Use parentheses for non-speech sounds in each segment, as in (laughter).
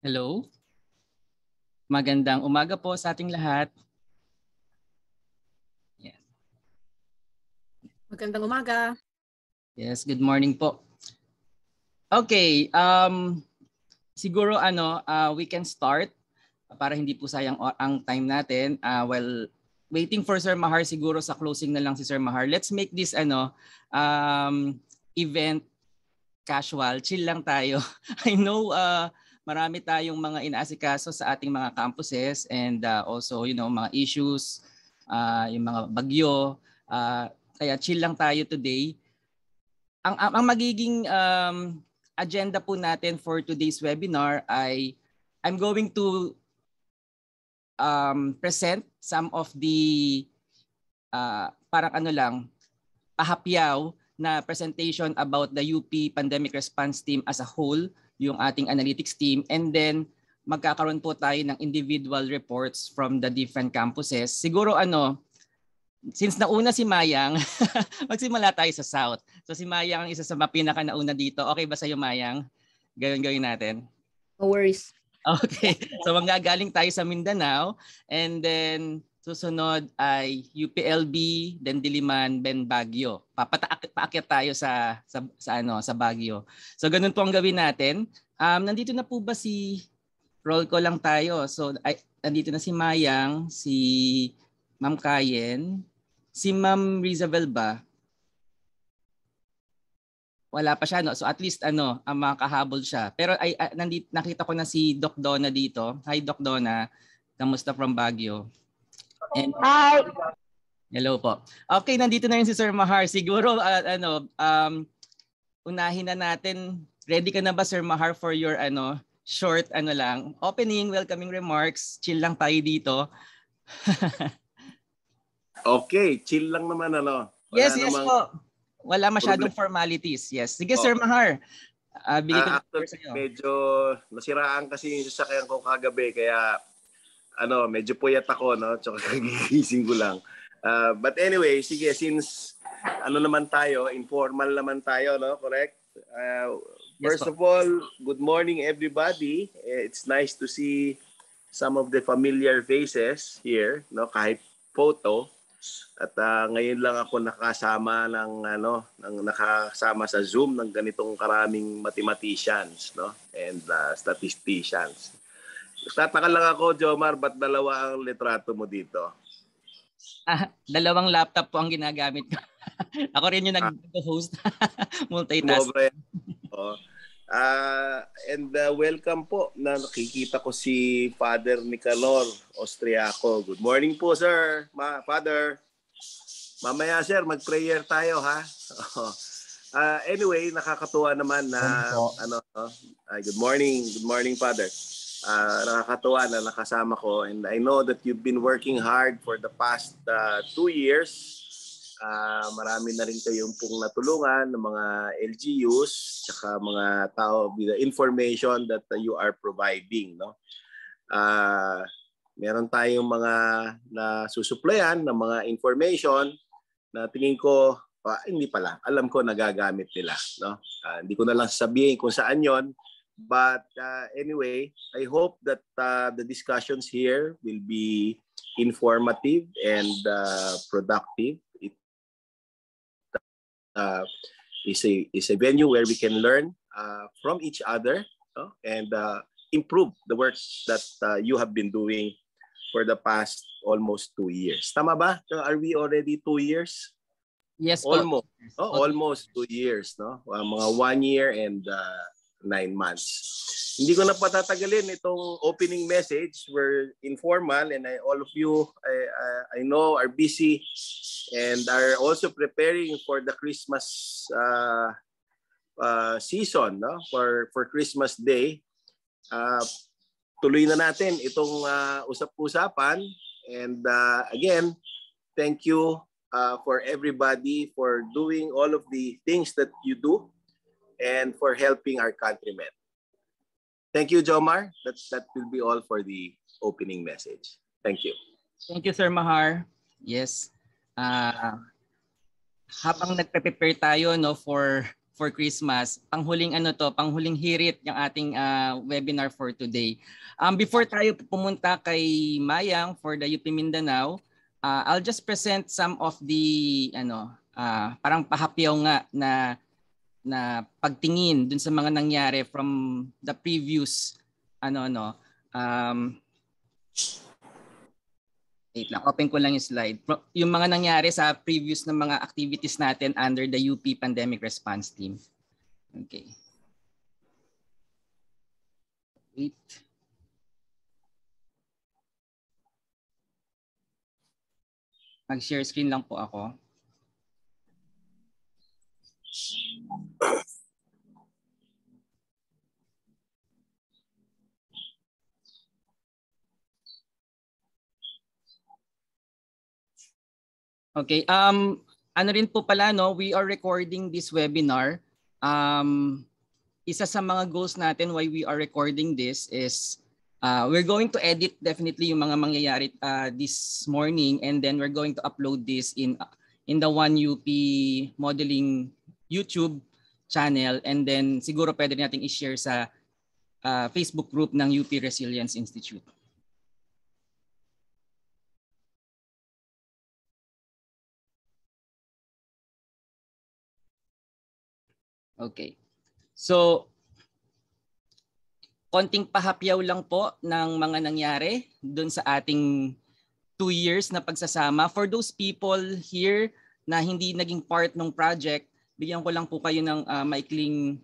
Hello. Magandang umaga po sa ating lahat. Yes. Magandang umaga. Yes, good morning po. Okay, um siguro ano, uh, we can start para hindi po sayang ang time natin. Uh, while waiting for Sir Mahar siguro sa closing na lang si Sir Mahar. Let's make this ano um event casual, chill lang tayo. (laughs) I know uh marami tayong mga inaasikaso sa ating mga campuses and uh, also you know mga issues uh, yung mga bagyo. Uh, kaya chill lang tayo today. Ang ang, ang magiging um, agenda po natin for today's webinar ay I'm going to um, present some of the uh, parang ano lang pahapyaw na presentation about the UP Pandemic Response Team as a whole yung ating analytics team and then magkakaroon po tayo ng individual reports from the different campuses. Siguro ano, since nauna si Mayang, (laughs) magsimula tayo sa South. So si Mayang ang isa sa pinaka nauna dito. Okay ba sa iyo Mayang? Gawin gawin natin. No worries. Okay. So manggagaling tayo sa Mindanao and then Susunod ay UPLB, then Diliman, then Baguio. Papaakyat tayo sa, sa sa ano sa Baguio. So ganun po ang gawin natin. Um, nandito na po ba si roll ko lang tayo. So ay, nandito na si Mayang, si Ma'am Kayen, si Ma'am Rizabel ba? Wala pa siya no. So at least ano, ang makahabol siya. Pero ay, ay nandito nakita ko na si Doc Donna dito. Hi Doc Donna. Kamusta from Baguio? And, Hi! Hello po. Okay, nandito na yun si Sir Mahar. Siguro, uh, ano, um, unahin na natin. Ready ka na ba, Sir Mahar, for your ano, short, ano lang, opening, welcoming remarks. Chill lang tayo dito. (laughs) okay, chill lang naman, ano. Wala yes, yes namang... po. Wala masyadong problem. formalities. Yes. Sige, oh. Sir Mahar. Uh, bigay ko uh, actually, medyo nasiraan kasi yung sasakyan ko kagabi, kaya ano, medyo puyat ako, no? (laughs) Tsaka kagigising ko lang. Uh, but anyway, sige, since ano naman tayo, informal naman tayo, no? Correct? Uh, first yes, of all, good morning everybody. Eh, it's nice to see some of the familiar faces here, no? Kahit photo. At uh, ngayon lang ako nakasama ng ano, ng nakasama sa Zoom ng ganitong karaming mathematicians, no? And uh, statisticians. Tataka lang ako, Jomar, ba't dalawa ang litrato mo dito? Ah, dalawang laptop po ang ginagamit ko. (laughs) ako rin yung ah. nag-host. (laughs) Multitask. oh. Uh, and uh, welcome po na nakikita ko si Father Nicanor Austriaco. Good morning po, sir. Ma Father. Mamaya, sir, mag-prayer tayo, ha? uh, anyway, nakakatuwa naman na ano, uh, good morning. Good morning, Father uh, nakakatuwa na nakasama ko and I know that you've been working hard for the past uh, two years. Uh, marami na rin kayong pong natulungan ng mga LGUs tsaka mga tao with the information that uh, you are providing. No? Uh, meron tayong mga na susuplayan ng mga information na tingin ko uh, hindi pala alam ko nagagamit nila no uh, hindi ko na lang sasabihin kung saan yon But uh, anyway, I hope that uh, the discussions here will be informative and uh, productive. It uh, is a is a venue where we can learn uh, from each other and uh, improve the work that uh, you have been doing for the past almost two years. Tama ba? Are we already two years? Yes, almost. Oh, almost two years, no? Uh, mga one year and uh, nine months. Hindi ko na patatagalin itong opening message. We're informal and I, all of you I, I, I know are busy and are also preparing for the Christmas uh, uh, season no? for, for Christmas Day. Uh, tuloy na natin itong uh, usap-usapan and uh, again, thank you uh, for everybody for doing all of the things that you do and for helping our countrymen. Thank you, Jomar. That, that will be all for the opening message. Thank you. Thank you, Sir Mahar. Yes. Uh, habang nagpe-prepare tayo no for for Christmas. Panghuling ano to, panghuling hirit yung ating uh, webinar for today. Um, before tayo pumunta kay Mayang for the UP Mindanao, uh, I'll just present some of the ano, uh, parang pahapyaw nga na na pagtingin dun sa mga nangyari from the previous ano ano um Wait lang, open ko lang yung slide. Yung mga nangyari sa previous ng mga activities natin under the UP Pandemic Response Team. Okay. Wait. Mag-share screen lang po ako. Okay, um ano rin po pala no, we are recording this webinar. Um isa sa mga goals natin why we are recording this is uh, we're going to edit definitely yung mga mangyayari uh, this morning and then we're going to upload this in in the one UP modeling YouTube channel and then siguro pwede nating i-share sa uh, Facebook group ng UP Resilience Institute. Okay. So, konting pahapyaw lang po ng mga nangyari doon sa ating two years na pagsasama. For those people here na hindi naging part ng project, bigyan ko lang po kayo ng uh, maikling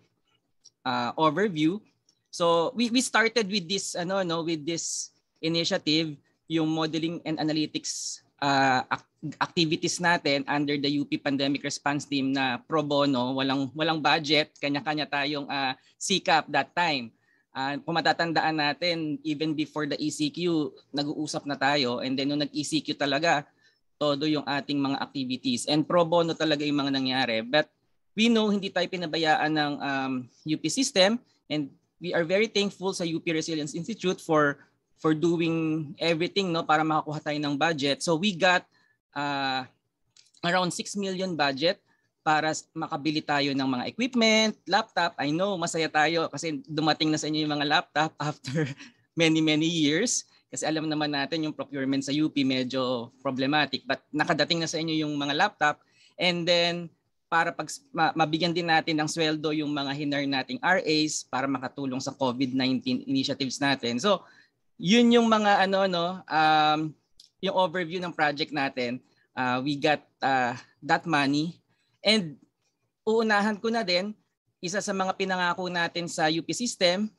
uh, overview. So, we we started with this ano no with this initiative, yung modeling and analytics uh, activities natin under the UP Pandemic Response Team na pro bono, walang walang budget, kanya-kanya tayong uh, sikap that time. Uh, kung matatandaan natin, even before the ECQ, nag-uusap na tayo and then nung nag-ECQ talaga, todo yung ating mga activities. And pro bono talaga yung mga nangyari. But we know hindi tayo pinabayaan ng um, UP system and we are very thankful sa UP Resilience Institute for for doing everything no para makakuha tayo ng budget. So we got uh, around 6 million budget para makabili tayo ng mga equipment, laptop. I know masaya tayo kasi dumating na sa inyo yung mga laptop (laughs) after many many years. Kasi alam naman natin yung procurement sa UP medyo problematic but nakadating na sa inyo yung mga laptop and then para pag mabigyan din natin ng sweldo yung mga hinar nating RAs para makatulong sa COVID-19 initiatives natin. So yun yung mga ano no um yung overview ng project natin. Uh, we got uh, that money. And uunahan ko na din isa sa mga pinangako natin sa UP system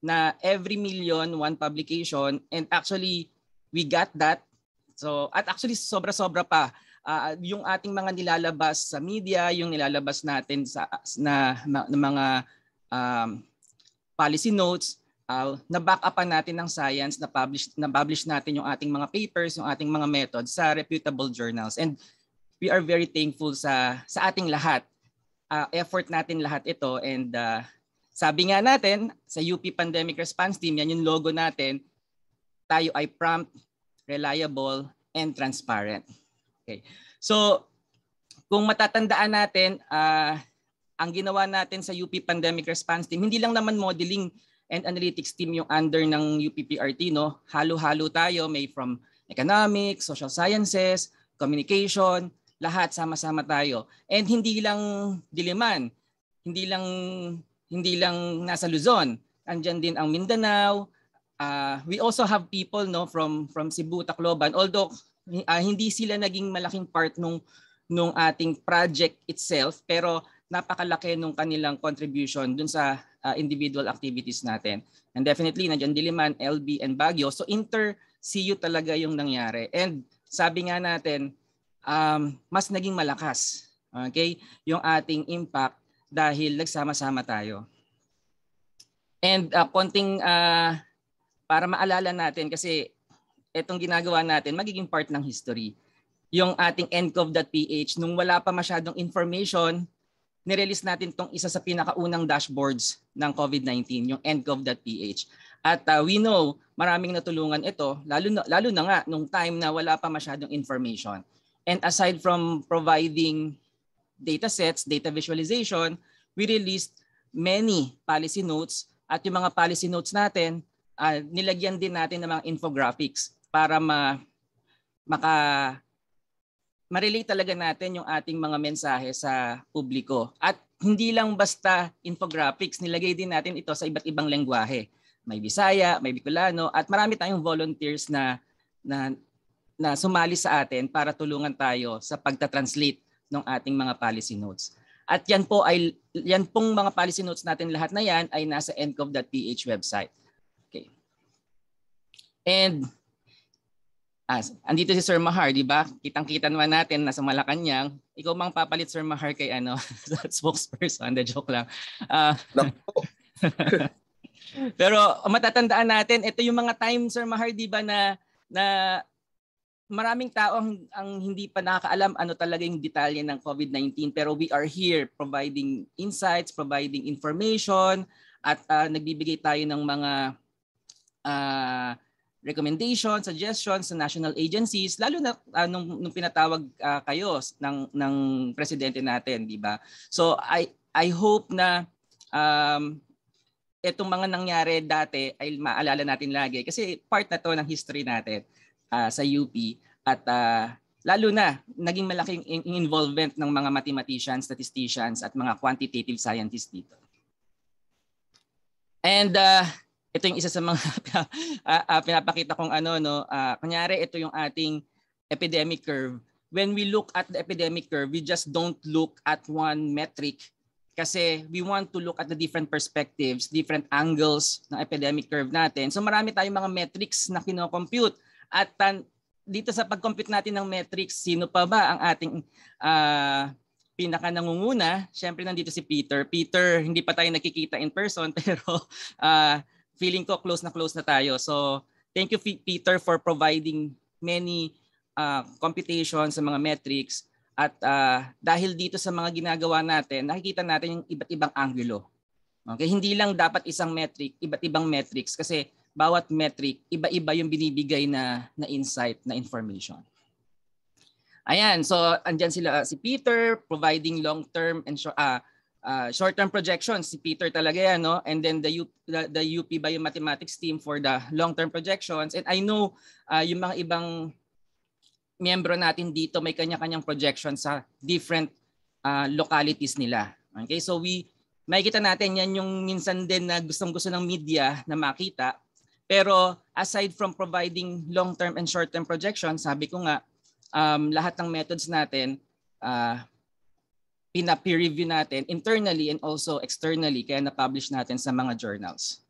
na every million one publication. And actually we got that. So at actually sobra-sobra pa uh, yung ating mga nilalabas sa media yung nilalabas natin sa na, na, na mga um, policy notes uh, na-back upan natin ng science, na-publish, na-publish natin yung ating mga papers, yung ating mga methods sa reputable journals. And we are very thankful sa, sa ating lahat. Uh, effort natin lahat ito and uh, sabi nga natin sa UP Pandemic Response Team, yan yung logo natin, tayo ay prompt, reliable, and transparent. Okay. So, kung matatandaan natin, uh, ang ginawa natin sa UP Pandemic Response Team, hindi lang naman modeling and analytics team yung under ng UPPRT. No? Halo-halo tayo, may from economics, social sciences, communication, lahat sama-sama tayo. And hindi lang Diliman, hindi lang hindi lang nasa Luzon. Andiyan din ang Mindanao. Uh, we also have people no from from Cebu, Tacloban. Although uh, hindi sila naging malaking part nung nung ating project itself, pero napakalaki nung kanilang contribution dun sa uh, individual activities natin. And definitely, nandiyan Diliman, LB, and Baguio. So inter-CU talaga yung nangyari. And sabi nga natin, um, mas naging malakas okay, yung ating impact dahil nagsama-sama tayo. And uh, konting uh, para maalala natin kasi itong ginagawa natin magiging part ng history. Yung ating ncov.ph nung wala pa masyadong information nirelease natin tong isa sa pinakaunang dashboards ng COVID-19, yung ncov.ph. At uh, we know, maraming natulungan ito, lalo na, lalo na nga nung time na wala pa masyadong information. And aside from providing data sets, data visualization, we released many policy notes at yung mga policy notes natin, uh, nilagyan din natin ng mga infographics para ma maka ma-relate talaga natin yung ating mga mensahe sa publiko. At hindi lang basta infographics, nilagay din natin ito sa iba't ibang lengguwahe. May Bisaya, may Bicolano, at marami tayong volunteers na na na sumali sa atin para tulungan tayo sa pagta-translate ng ating mga policy notes. At yan po ay yan pong mga policy notes natin lahat na yan ay nasa ncov.ph website. Okay. And Ah, andito si Sir Mahar, di ba? Kitang-kita naman natin nasa Malacanang. Ikaw mang papalit Sir Mahar kay ano, (laughs) spokesperson, the joke lang. Uh, (laughs) pero matatandaan natin, ito yung mga time Sir Mahar, di ba na na maraming tao ang, ang hindi pa nakakaalam ano talaga yung detalye ng COVID-19 pero we are here providing insights, providing information at uh, nagbibigay tayo ng mga uh, recommendations, suggestions sa national agencies lalo na uh, nung, nung pinatawag uh, kayo ng ng presidente natin, di ba? So I I hope na um itong mga nangyari dati ay maalala natin lagi kasi part na to ng history natin uh, sa UP at uh, lalo na naging malaking involvement ng mga mathematicians, statisticians at mga quantitative scientists dito. And uh, ito yung isa sa mga (laughs) uh, uh, pinapakita kong ano no? Uh, kunyari ito yung ating epidemic curve. When we look at the epidemic curve we just don't look at one metric kasi we want to look at the different perspectives different angles ng epidemic curve natin. So marami tayong mga metrics na kino-compute. At tan dito sa pag-compute natin ng metrics sino pa ba ang ating uh, pinaka nangunguna syempre nandito si Peter. Peter hindi pa tayo nakikita in person (laughs) pero uh, feeling ko close na close na tayo. So thank you Peter for providing many uh, computations sa mga metrics at uh, dahil dito sa mga ginagawa natin, nakikita natin yung iba't ibang angulo. Okay, hindi lang dapat isang metric, iba't ibang metrics kasi bawat metric iba-iba yung binibigay na na insight, na information. Ayan, so andyan sila si Peter providing long-term and short, uh, uh, short-term projections, si Peter talaga yan, no? And then the, U, the, the UP Biomathematics team for the long-term projections. And I know uh, yung mga ibang miyembro natin dito may kanya-kanyang projections sa different uh, localities nila. Okay, so we makikita natin yan yung minsan din na gustong-gusto ng media na makita. Pero aside from providing long-term and short-term projections, sabi ko nga, um, lahat ng methods natin, uh, pina-peer review natin internally and also externally kaya na-publish natin sa mga journals.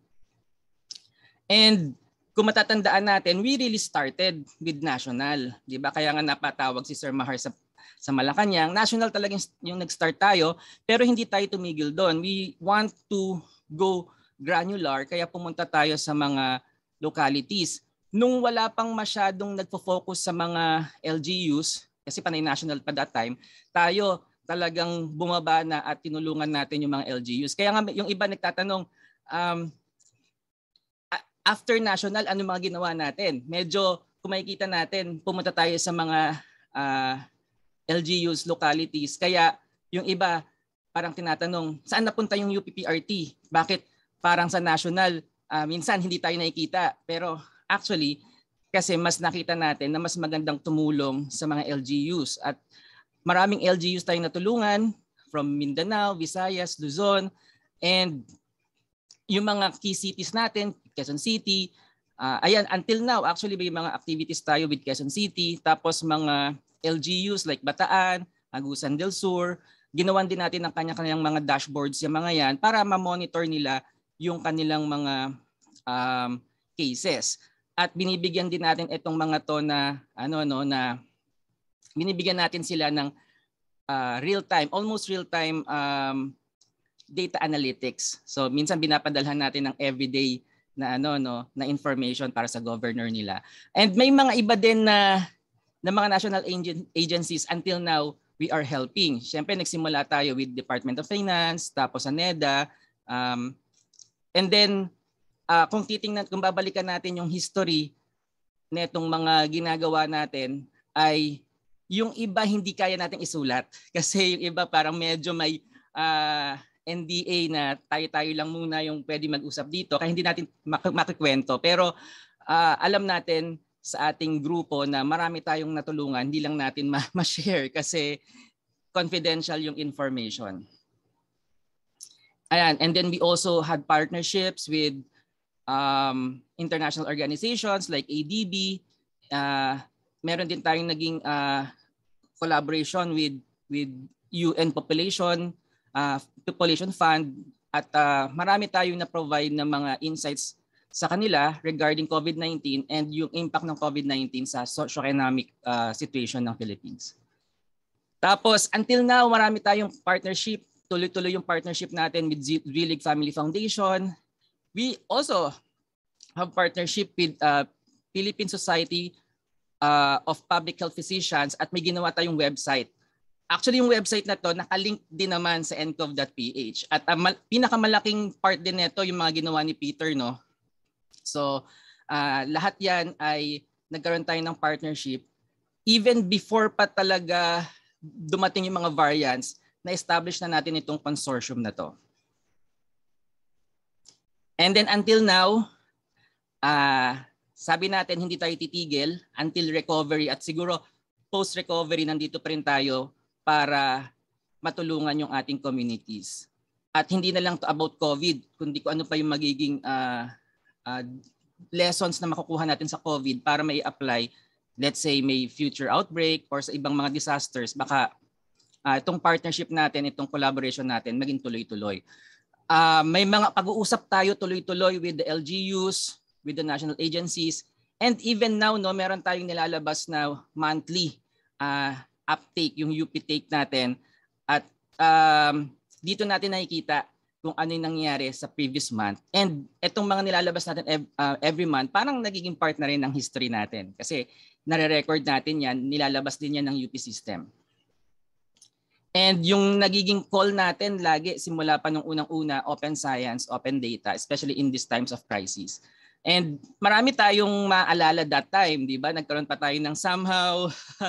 And kung matatandaan natin, we really started with national. Di ba? Kaya nga napatawag si Sir Mahar sa, sa Malacanang. National talaga yung, nag-start tayo, pero hindi tayo tumigil doon. We want to go granular, kaya pumunta tayo sa mga localities. Nung wala pang masyadong nagfo-focus sa mga LGUs, kasi panay national pa that time, tayo talagang bumaba na at tinulungan natin yung mga LGUs. Kaya nga yung iba nagtatanong, um, after national, ano mga ginawa natin? Medyo kung makikita natin, pumunta tayo sa mga uh, ah, LGUs, localities. Kaya yung iba parang tinatanong, saan napunta yung UPPRT? Bakit parang sa national, uh, minsan hindi tayo nakikita. Pero actually, kasi mas nakita natin na mas magandang tumulong sa mga LGUs. At maraming LGUs tayong natulungan from Mindanao, Visayas, Luzon, and yung mga key cities natin, Quezon City, uh, ayan, until now, actually may mga activities tayo with Quezon City, tapos mga LGUs like Bataan, Agusan del Sur, ginawan din natin ng kanya-kanyang mga dashboards yung mga yan para ma-monitor nila yung kanilang mga um, cases. At binibigyan din natin itong mga to na ano no na binibigyan natin sila ng uh, real time, almost real time um, data analytics. So minsan binapadalhan natin ng everyday na ano no na information para sa governor nila. And may mga iba din na na mga national agencies until now we are helping. Siyempre nagsimula tayo with Department of Finance, tapos sa NEDA, um, and then uh, kung titingnan kung babalikan natin yung history netong mga ginagawa natin ay yung iba hindi kaya nating isulat (laughs) kasi yung iba parang medyo may uh, NDA na tayo-tayo lang muna yung pwede mag-usap dito kaya hindi natin mak- makikwento. Pero uh, alam natin sa ating grupo na marami tayong natulungan, hindi lang natin ma- (laughs) ma-share kasi confidential yung information. Ayan, and then we also had partnerships with um, international organizations like ADB. Uh, meron din tayong naging uh, collaboration with with UN Population uh, Population Fund at uh, marami tayong na-provide ng mga insights sa kanila regarding COVID-19 and yung impact ng COVID-19 sa socio-economic uh, situation ng Philippines. Tapos until now, marami tayong partnership. Tuloy-tuloy yung partnership natin with Z-League Family Foundation. We also have partnership with uh, Philippine Society uh, of Public Health Physicians at may ginawa tayong website. Actually, yung website na to nakalink din naman sa ncov.ph. At ang uh, pinakamalaking part din nito yung mga ginawa ni Peter, no? So, uh, lahat yan ay nagkaroon tayo ng partnership. Even before pa talaga dumating yung mga variants, na-establish na natin itong consortium na to. And then until now, uh, sabi natin hindi tayo titigil until recovery at siguro post-recovery nandito pa rin tayo para matulungan yung ating communities. At hindi na lang to about COVID, kundi kung ano pa yung magiging uh, uh, lessons na makukuha natin sa COVID para may apply let's say may future outbreak or sa ibang mga disasters baka uh, itong partnership natin, itong collaboration natin maging tuloy-tuloy. Uh, may mga pag-uusap tayo tuloy-tuloy with the LGUs, with the national agencies, and even now no meron tayong nilalabas na monthly uh, uptake yung UP take natin at um, dito natin nakikita kung ano yung nangyayari sa previous month. And itong mga nilalabas natin uh, every month, parang nagiging part na rin ng history natin. Kasi nare-record natin yan, nilalabas din yan ng UP system. And yung nagiging call natin lagi simula pa nung unang-una, open science, open data, especially in these times of crisis. And marami tayong maalala that time, di ba? Nagkaroon pa tayo ng somehow, (laughs)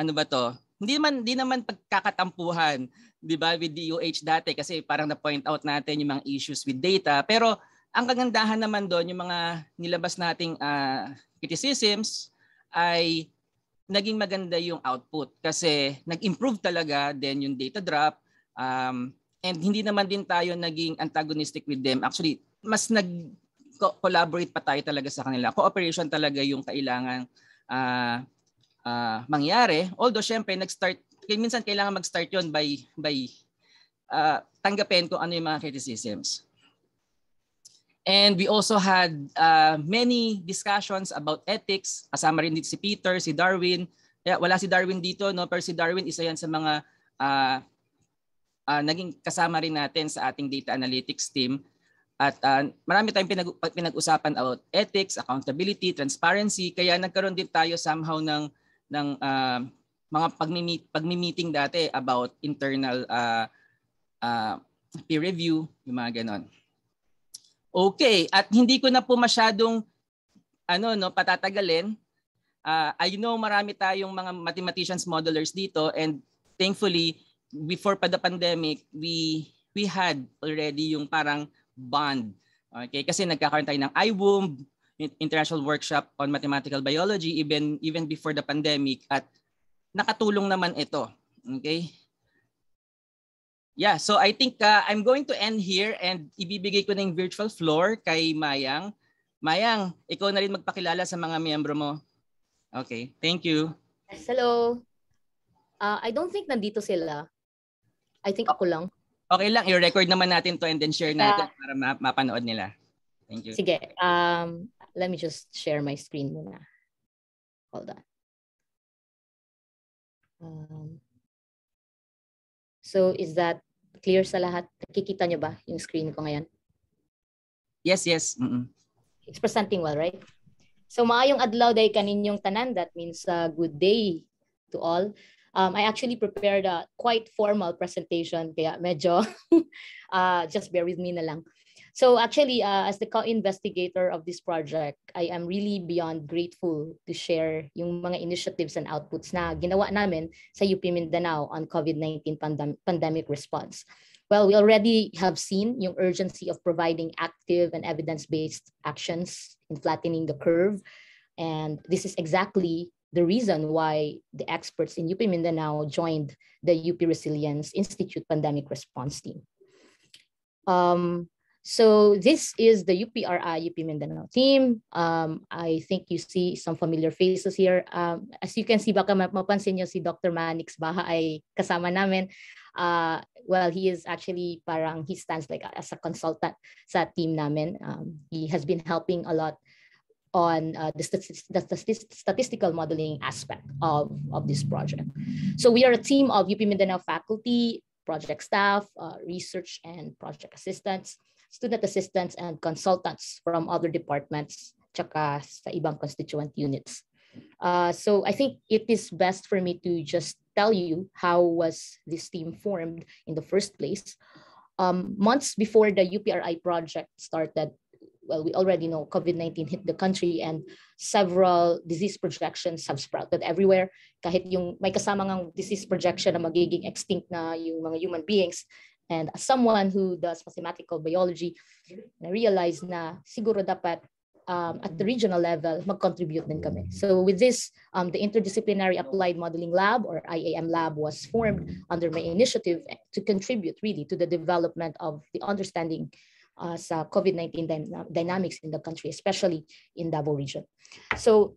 ano ba to? Hindi naman, hindi naman pagkakatampuhan, di ba, with DOH dati kasi parang na-point out natin yung mga issues with data. Pero ang kagandahan naman doon, yung mga nilabas nating uh, criticisms ay naging maganda yung output kasi nag-improve talaga din yung data drop um, and hindi naman din tayo naging antagonistic with them. Actually, mas nag collaborate pa tayo talaga sa kanila. Cooperation talaga yung kailangan uh, uh, mangyari. Although syempre nag-start minsan kailangan mag-start yon by by uh, tanggapin kung ano yung mga criticisms. And we also had uh, many discussions about ethics. Kasama rin dito si Peter, si Darwin. Kaya wala si Darwin dito, no? pero si Darwin isa yan sa mga uh, uh, naging kasama rin natin sa ating data analytics team. At uh, marami tayong pinag- pinag-usapan about ethics, accountability, transparency. Kaya nagkaroon din tayo somehow ng, ng uh, mga pagmi-meet, pagmi-meeting dati about internal uh, uh, peer review, yung mga ganon. Okay, at hindi ko na po masyadong ano no patatagalin. Uh, I know marami tayong mga mathematicians modelers dito and thankfully before pa the pandemic we we had already yung parang bond. Okay, kasi nagkakaroon tayo ng IWOM, International Workshop on Mathematical Biology even even before the pandemic at nakatulong naman ito. Okay? Yeah, so I think uh, I'm going to end here and ibibigay ko na yung virtual floor kay Mayang. Mayang, ikaw na rin magpakilala sa mga miyembro mo. Okay, thank you. Yes, hello. Uh, I don't think nandito sila. I think ako lang. Okay lang, i-record naman natin to and then share natin yeah. para ma- mapanood nila. Thank you. Sige, um, let me just share my screen muna. Hold on. Um, So is that clear sa lahat? Nakikita nyo ba yung screen ko ngayon? Yes, yes. Mm-mm. It's presenting well, right? So maayong adlaw day kaninyong tanan. That means uh, good day to all. Um, I actually prepared a quite formal presentation kaya medyo (laughs) uh, just bear with me na lang. So actually, uh, as the co-investigator of this project, I am really beyond grateful to share yung mga initiatives and outputs na ginawa namin sa UP Mindanao on COVID-19 pandem- pandemic response. Well, we already have seen yung urgency of providing active and evidence-based actions in flattening the curve. And this is exactly the reason why the experts in UP Mindanao joined the UP Resilience Institute Pandemic Response Team. Um, so this is the UPRI UP Mindanao team. Um, I think you see some familiar faces here. Um, as you can see, baka mapansin nyo si Dr. Manix Baha ay kasama namin. Uh, well, he is actually parang, he stands like as a consultant sa team namin. Um, he has been helping a lot on uh, the, the statistical modeling aspect of, of this project. So we are a team of UP Mindanao faculty, project staff, uh, research and project assistants, student assistants, and consultants from other departments, tsaka sa ibang constituent units. Uh, so I think it is best for me to just tell you how was this team formed in the first place. Um, months before the UPRI project started, well, we already know COVID-19 hit the country and several disease projections have sprouted everywhere. Kahit yung may kasama ng disease projection na magiging extinct na yung mga human beings. And as someone who does mathematical biology, na realize na siguro dapat um, at the regional level, mag-contribute din kami. So with this, um, the Interdisciplinary Applied Modeling Lab or IAM Lab was formed under my initiative to contribute really to the development of the understanding uh, sa COVID-19 dynamics in the country, especially in Davao region. So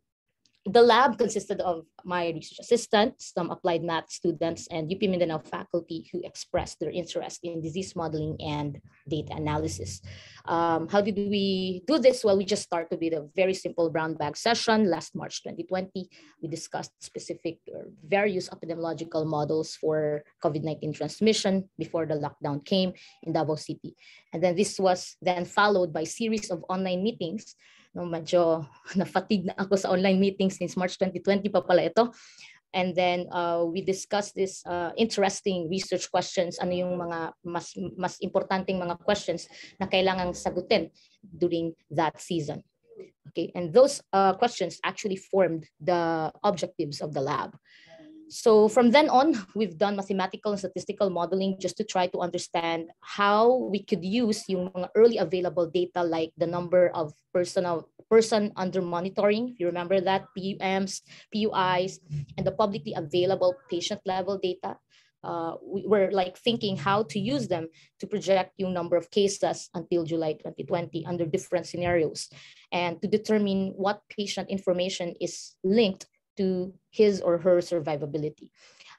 the lab consisted of my research assistant, some applied math students, and UP Mindanao faculty who expressed their interest in disease modeling and data analysis. Um, how did we do this? Well, we just started with a very simple brown bag session last March 2020. We discussed specific or various epidemiological models for COVID-19 transmission before the lockdown came in Davao City. And then this was then followed by series of online meetings no medyo (laughs) na-fatigue na ako sa online meeting since March 2020 pa pala ito. And then uh, we discussed this uh, interesting research questions, ano yung mga mas mas importanteng mga questions na kailangang sagutin during that season. Okay, and those uh, questions actually formed the objectives of the lab. So from then on, (laughs) we've done mathematical and statistical modeling just to try to understand how we could use yung early available data like the number of personal person under monitoring, if you remember that, PUMs, PUIs, and the publicly available patient level data. Uh, we were like thinking how to use them to project yung number of cases until July 2020 under different scenarios and to determine what patient information is linked to his or her survivability.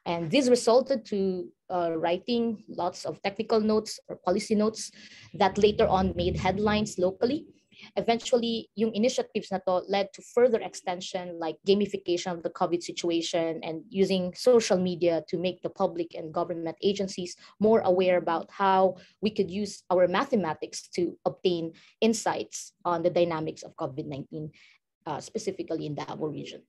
And this resulted to uh, writing lots of technical notes or policy notes that later on made headlines locally. Eventually, yung initiatives na to led to further extension like gamification of the COVID situation and using social media to make the public and government agencies more aware about how we could use our mathematics to obtain insights on the dynamics of COVID-19, uh, specifically in the Davao region.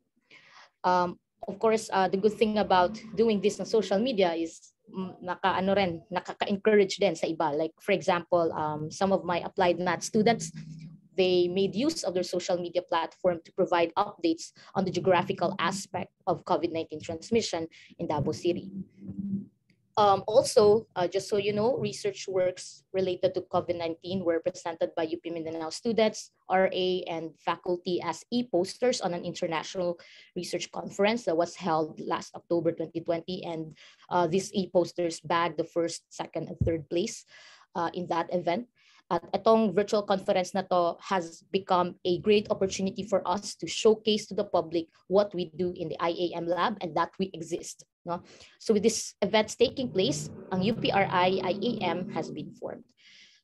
Um, of course, uh, the good thing about doing this on social media is mm, naka ano rin, nakaka-encourage din sa iba. Like for example, um, some of my applied math students, they made use of their social media platform to provide updates on the geographical aspect of COVID-19 transmission in Davao City. Um, also, uh, just so you know, research works related to COVID-19 were presented by UP Mindanao students, RA, and faculty as e-posters on an international research conference that was held last October 2020. And uh, these e-posters bagged the first, second, and third place uh, in that event. At itong virtual conference na to has become a great opportunity for us to showcase to the public what we do in the IAM lab and that we exist. No? So with this events taking place, ang UPRI IAM has been formed.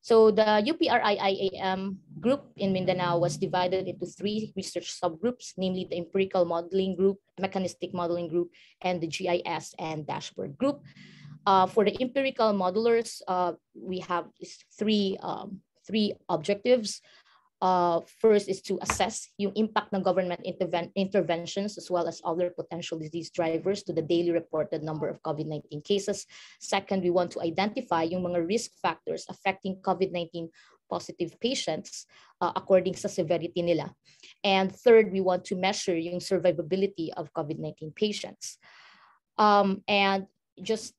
So the UPRI IAM group in Mindanao was divided into three research subgroups, namely the empirical modeling group, mechanistic modeling group, and the GIS and dashboard group. Uh, for the empirical modelers, uh, we have three, um, three objectives. Uh, first is to assess yung impact ng government interven interventions as well as other potential disease drivers to the daily reported number of COVID-19 cases. Second, we want to identify yung mga risk factors affecting COVID-19 positive patients uh, according sa severity nila. And third, we want to measure yung survivability of COVID-19 patients. Um, and just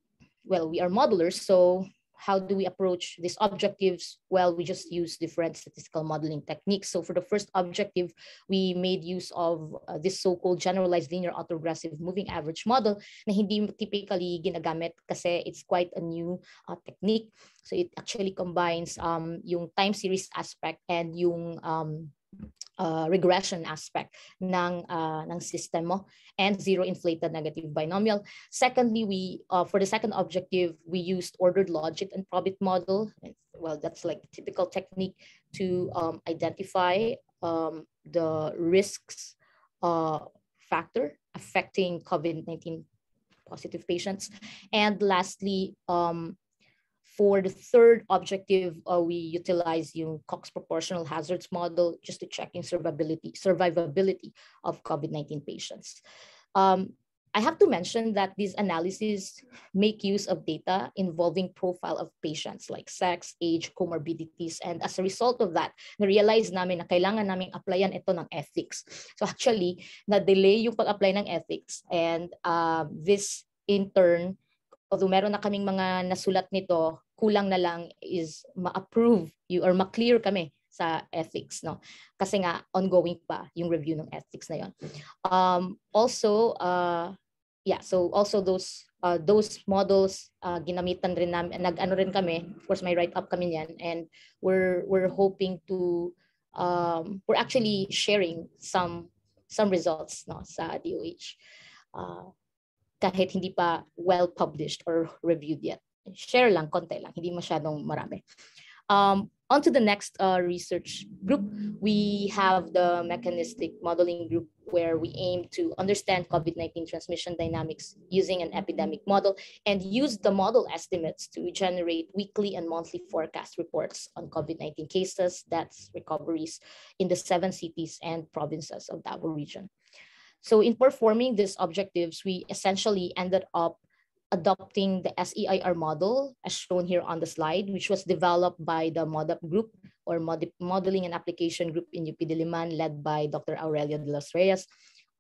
well, we are modelers, so how do we approach these objectives? Well, we just use different statistical modeling techniques. So for the first objective, we made use of uh, this so-called generalized linear autoregressive moving average model na hindi typically ginagamit kasi it's quite a new uh, technique. So it actually combines um, yung time series aspect and yung um, uh, regression aspect ng uh, ng system mo and zero inflated negative binomial. Secondly, we uh, for the second objective we used ordered logic and probit model. Well, that's like typical technique to um, identify um, the risks uh, factor affecting COVID-19 positive patients. And lastly, um, for the third objective, uh, we utilize yung Cox proportional hazards model just to check in survivability, survivability of COVID-19 patients. Um, I have to mention that these analyses make use of data involving profile of patients like sex, age, comorbidities. And as a result of that, na-realize namin na kailangan namin applyan ito ng ethics. So actually, na-delay yung pag-apply ng ethics. And uh, this in turn, although meron na kaming mga nasulat nito, kulang na lang is ma-approve you or ma-clear kami sa ethics no? Kasi nga ongoing pa yung review ng ethics na yon um also uh yeah so also those uh, those models uh, ginamitan rin namin nag-ano rin kami. Of course may write up kami niyan. And we're we're hoping to um we're actually sharing some some results no sa DOH uh, kahit hindi pa well published or reviewed yet share lang, konti lang, hindi masyadong marami. Um, on to the next uh, research group, we have the mechanistic modeling group where we aim to understand COVID-19 transmission dynamics using an epidemic model and use the model estimates to generate weekly and monthly forecast reports on COVID-19 cases, deaths, recoveries in the seven cities and provinces of Davao region. So in performing these objectives, we essentially ended up adopting the SEIR model as shown here on the slide, which was developed by the MODAP group or Mod Modeling and Application Group in UP Diliman led by Dr. Aurelia de los Reyes.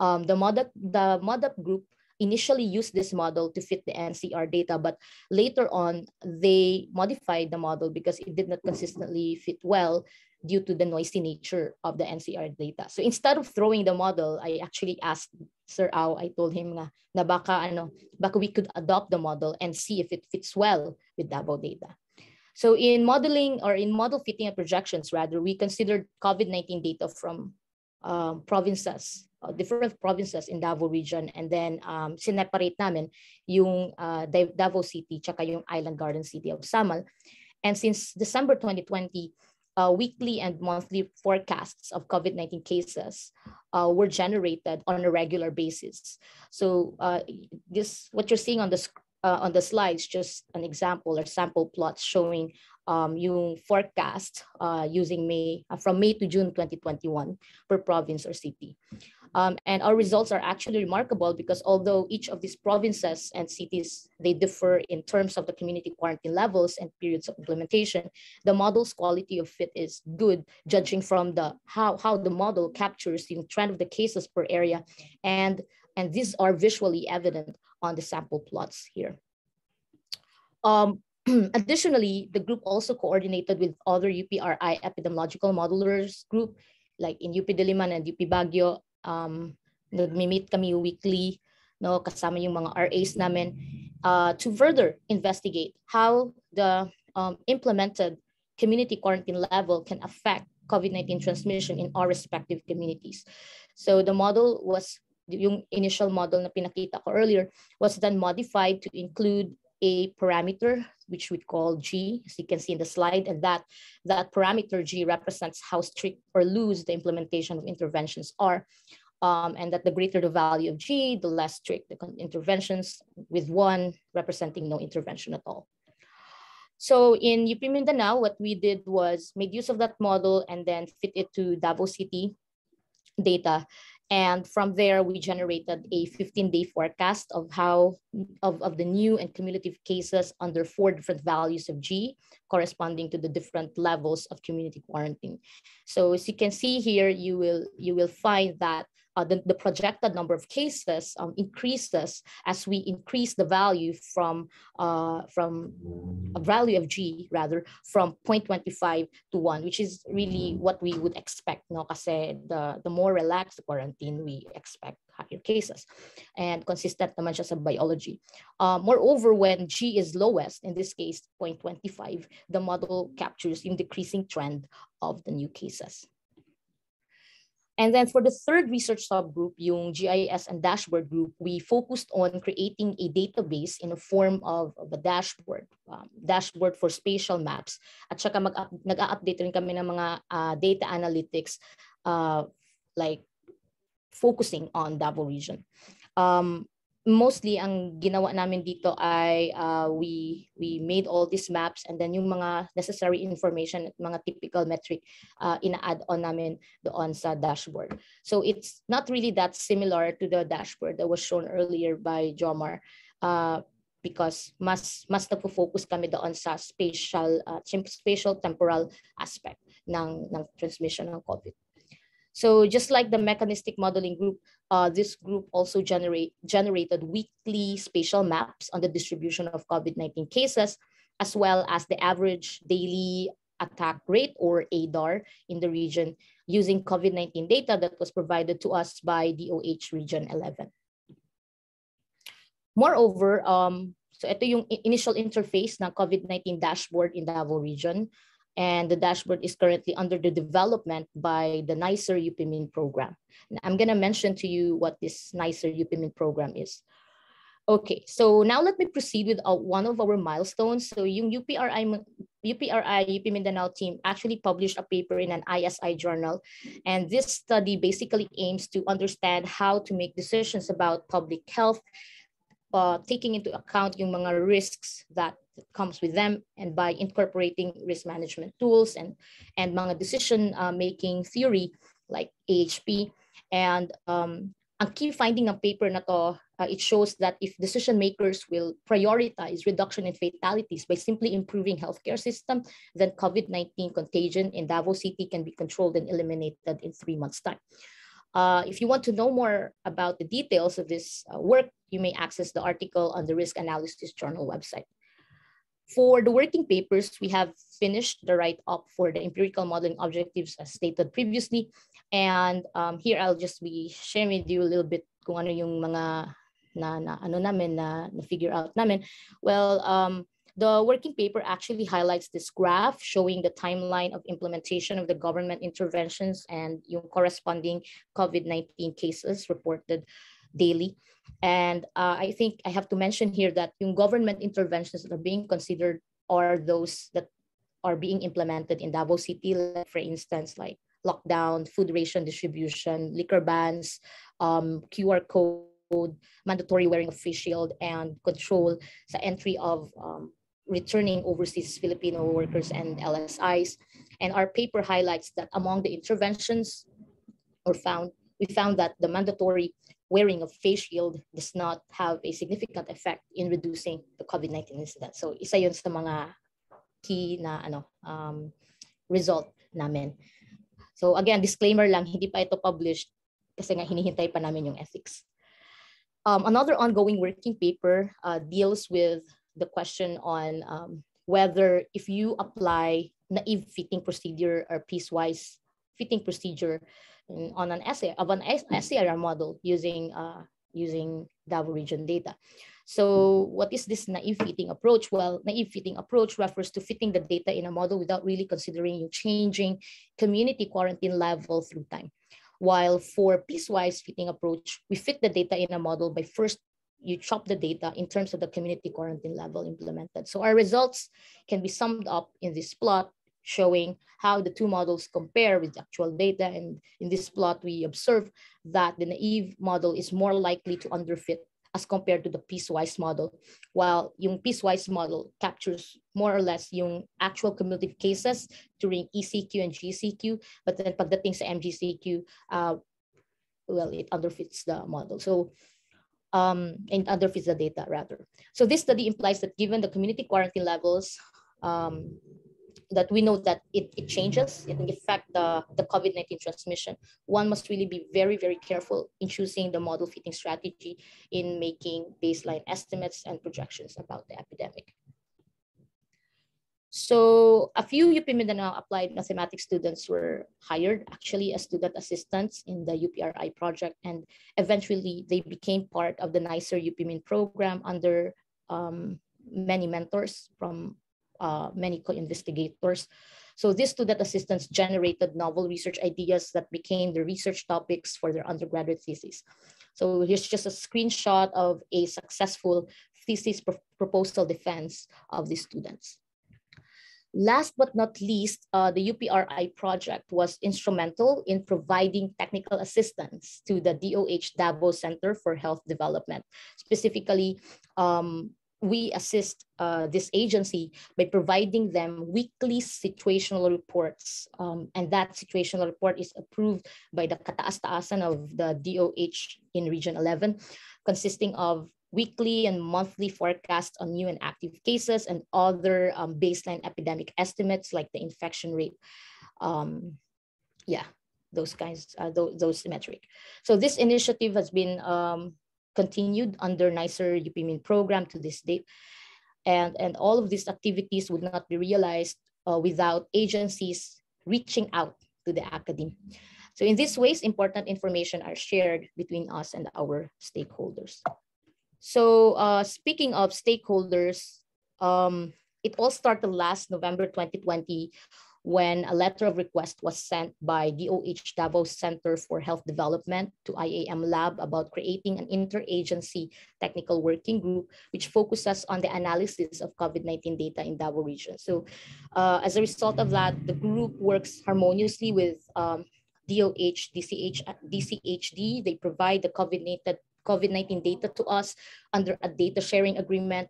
Um, the, MODAP, the MODAP group initially used this model to fit the NCR data, but later on they modified the model because it did not consistently fit well due to the noisy nature of the NCR data. So instead of throwing the model, I actually asked Sir Au, I told him nga, na baka, ano, baka we could adopt the model and see if it fits well with Davao data. So in modeling or in model fitting and projections, rather, we considered COVID-19 data from um, provinces, uh, different provinces in Davao region, and then um, sineparate namin yung uh, Davao City tsaka yung Island Garden City of Samal. And since December 2020, uh, weekly and monthly forecasts of COVID-19 cases uh, were generated on a regular basis. So uh, this, what you're seeing on the uh, on the slides, just an example or sample plots showing um, yung forecast uh, using May uh, from May to June 2021 per province or city. Um, and our results are actually remarkable because although each of these provinces and cities, they differ in terms of the community quarantine levels and periods of implementation, the model's quality of fit is good, judging from the how, how the model captures the trend of the cases per area. And, and these are visually evident on the sample plots here. Um, (clears throat) additionally, the group also coordinated with other UPRI epidemiological modelers group like in UP Diliman and UP Baguio um, nagmi-meet kami weekly, no, kasama yung mga RAs namin uh, to further investigate how the um, implemented community quarantine level can affect COVID-19 transmission in our respective communities. So the model was, yung initial model na pinakita ko earlier, was then modified to include a parameter which we call G, as you can see in the slide, and that, that parameter G represents how strict or loose the implementation of interventions are, um, and that the greater the value of G, the less strict the interventions, with one representing no intervention at all. So in UP Mindanao, what we did was made use of that model and then fit it to Davao City data and from there, we generated a 15-day forecast of how of, of the new and cumulative cases under four different values of G, corresponding to the different levels of community quarantine. So as you can see here, you will you will find that uh, the, the projected number of cases um, increases as we increase the value from uh, from a value of G rather from 0.25 to 1, which is really what we would expect. No? Kasi the, the more relaxed the quarantine, we expect higher cases. And consistent naman siya sa biology. Uh, moreover, when G is lowest, in this case 0.25, the model captures yung decreasing trend of the new cases. And then for the third research subgroup, yung GIS and dashboard group, we focused on creating a database in a form of, of a dashboard, um, dashboard for spatial maps. At saka mag nag-update rin kami ng mga uh, data analytics uh, like focusing on Davao region. Um, mostly ang ginawa namin dito ay uh, we we made all these maps and then yung mga necessary information at mga typical metric uh, ina-add on namin doon sa dashboard. So it's not really that similar to the dashboard that was shown earlier by Jomar uh, because mas mas nagfo-focus kami doon sa spatial uh, spatial temporal aspect ng ng transmission ng COVID. So just like the mechanistic modeling group, uh, this group also generate, generated weekly spatial maps on the distribution of COVID-19 cases, as well as the average daily attack rate or ADAR in the region using COVID-19 data that was provided to us by DOH Region 11. Moreover, um, so ito yung initial interface ng COVID-19 dashboard in Davao region and the dashboard is currently under the development by the NICER UPMIN program. And I'm going to mention to you what this NICER UPMIN program is. Okay, so now let me proceed with uh, one of our milestones. So yung UPRI, UPRI, UP Mindanao team actually published a paper in an ISI journal. And this study basically aims to understand how to make decisions about public health, uh, taking into account yung mga risks that that comes with them and by incorporating risk management tools and, and mga decision uh, making theory like AHP. And um, ang key finding ng paper na to, uh, it shows that if decision makers will prioritize reduction in fatalities by simply improving healthcare system, then COVID-19 contagion in Davao City can be controlled and eliminated in three months time. Uh, if you want to know more about the details of this uh, work, you may access the article on the Risk Analysis Journal website. For the working papers, we have finished the write-up for the empirical modeling objectives as stated previously. And um, here I'll just be sharing with you a little bit kung ano yung mga na, na ano namin na, na figure out namin. Well, um, the working paper actually highlights this graph showing the timeline of implementation of the government interventions and yung corresponding COVID-19 cases reported daily. And uh, I think I have to mention here that yung government interventions that are being considered are those that are being implemented in Davao City, like for instance, like lockdown, food ration distribution, liquor bans, um, QR code, mandatory wearing of face shield, and control the entry of um, returning overseas Filipino workers and LSIs. And our paper highlights that among the interventions or found, we found that the mandatory wearing of face shield does not have a significant effect in reducing the COVID-19 incident. So isa yun sa mga key na ano um, result namin. So again, disclaimer lang, hindi pa ito published kasi nga hinihintay pa namin yung ethics. Um, another ongoing working paper uh, deals with the question on um, whether if you apply naive fitting procedure or piecewise fitting procedure on an essay of an SCRR model using uh, using Davao region data. So what is this naive fitting approach? Well, naive fitting approach refers to fitting the data in a model without really considering you changing community quarantine level through time. While for piecewise fitting approach, we fit the data in a model by first you chop the data in terms of the community quarantine level implemented. So our results can be summed up in this plot showing how the two models compare with the actual data. And in this plot, we observe that the naive model is more likely to underfit as compared to the piecewise model, while yung piecewise model captures more or less yung actual cumulative cases during ECQ and GCQ, but then pagdating sa MGCQ, uh, well, it underfits the model. So, um, and underfits the data rather. So this study implies that given the community quarantine levels, um, that we know that it, it changes, it can affect the, the COVID-19 transmission. One must really be very, very careful in choosing the model fitting strategy in making baseline estimates and projections about the epidemic. So a few UP Mindanao applied mathematics students were hired actually as student assistants in the UPRI project and eventually they became part of the NICER UPMIN program under um, many mentors from uh, many co-investigators. So these student assistants generated novel research ideas that became the research topics for their undergraduate thesis. So here's just a screenshot of a successful thesis pro proposal defense of the students. Last but not least, uh, the UPRI project was instrumental in providing technical assistance to the DOH Davao Center for Health Development. Specifically, um, we assist uh, this agency by providing them weekly situational reports. Um, and that situational report is approved by the kataas-taasan of the DOH in Region 11, consisting of weekly and monthly forecasts on new and active cases and other um, baseline epidemic estimates like the infection rate. Um, yeah, those kinds, uh, those, those metric. So this initiative has been um, continued under NICER UPMIN program to this date. And, and all of these activities would not be realized uh, without agencies reaching out to the academy. So in these ways, important information are shared between us and our stakeholders. So uh, speaking of stakeholders, um, it all started last November 2020 when a letter of request was sent by DOH Davao Center for Health Development to IAM Lab about creating an interagency technical working group which focuses on the analysis of COVID-19 data in Davao region. So uh, as a result of that, the group works harmoniously with um, DOH, DCH, DCHD. They provide the COVID-19 COVID-19 data to us under a data sharing agreement.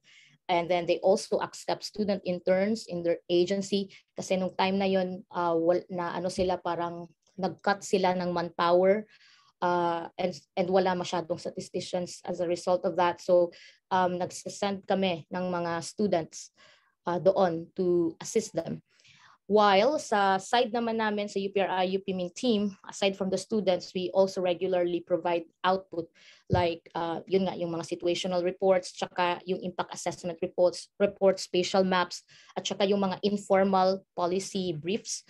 And then they also accept student interns in their agency kasi nung time na yon uh, na ano sila parang nag-cut sila ng manpower uh, and, and wala masyadong statisticians as a result of that. So um, nagsasend kami ng mga students uh, doon to assist them. While sa side naman namin sa UPRI UPMIN team, aside from the students, we also regularly provide output like uh, yun nga, yung mga situational reports, tsaka yung impact assessment reports, reports, spatial maps, at tsaka yung mga informal policy briefs.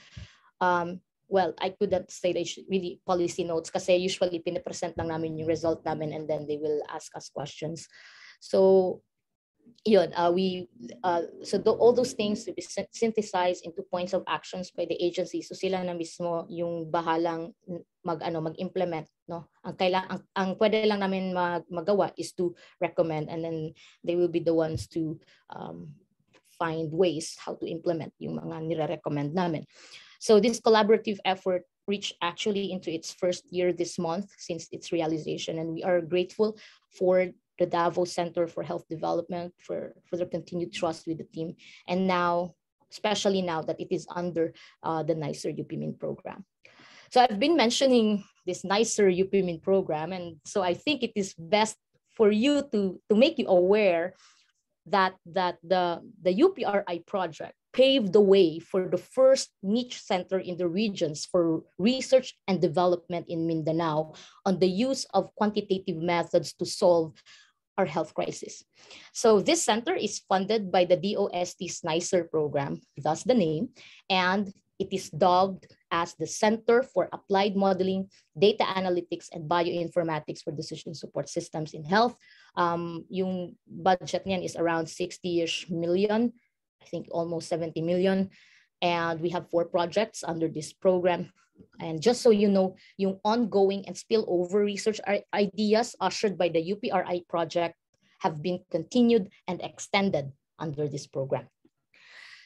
Um, well, I couldn't say they really policy notes kasi usually pinipresent lang namin yung result namin and then they will ask us questions. So yun, uh, we, uh, so the, all those things to be synthesized into points of actions by the agency. So sila na mismo yung bahalang mag ano mag-implement no ang kailangan ang, ang pwede lang namin mag, magawa is to recommend and then they will be the ones to um, find ways how to implement yung mga nire-recommend namin so this collaborative effort reached actually into its first year this month since its realization and we are grateful for the Davao Center for Health Development for, for their continued trust with the team. And now, especially now that it is under uh, the NICER UPMIN program. So I've been mentioning this NICER UPMIN program. And so I think it is best for you to, to make you aware that, that the, the UPRI project paved the way for the first niche center in the regions for research and development in Mindanao on the use of quantitative methods to solve our health crisis. So this center is funded by the DOST's NICER program, thus the name, and it is dubbed as the Center for Applied Modeling, Data Analytics, and Bioinformatics for Decision Support Systems in Health. Um, yung budget niyan is around 60-ish million, I think almost 70 million. And we have four projects under this program. And just so you know, yung ongoing and spillover research ideas ushered by the UPRI project have been continued and extended under this program.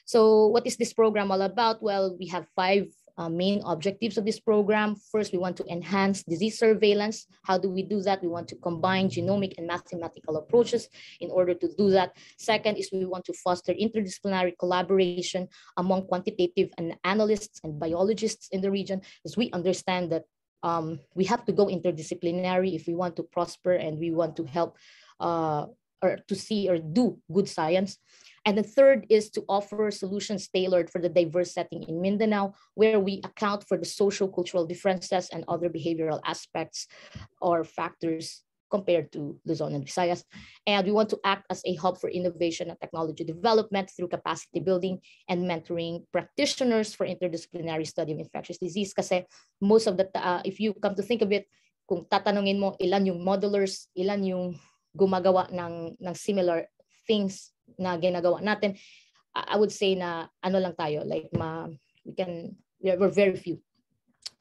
So what is this program all about? Well, we have five uh, main objectives of this program. First, we want to enhance disease surveillance. How do we do that? We want to combine genomic and mathematical approaches in order to do that. Second is we want to foster interdisciplinary collaboration among quantitative and analysts and biologists in the region, as we understand that um, we have to go interdisciplinary if we want to prosper and we want to help uh, or to see or do good science. And the third is to offer solutions tailored for the diverse setting in Mindanao, where we account for the social cultural differences and other behavioral aspects or factors compared to Luzon and Visayas. And we want to act as a hub for innovation and technology development through capacity building and mentoring practitioners for interdisciplinary study of infectious disease. Kasi most of the, uh, if you come to think of it, kung tatanungin mo ilan yung modelers, ilan yung gumagawa ng, ng similar things na ginagawa natin, I would say na ano lang tayo, like ma, we can, we're very few.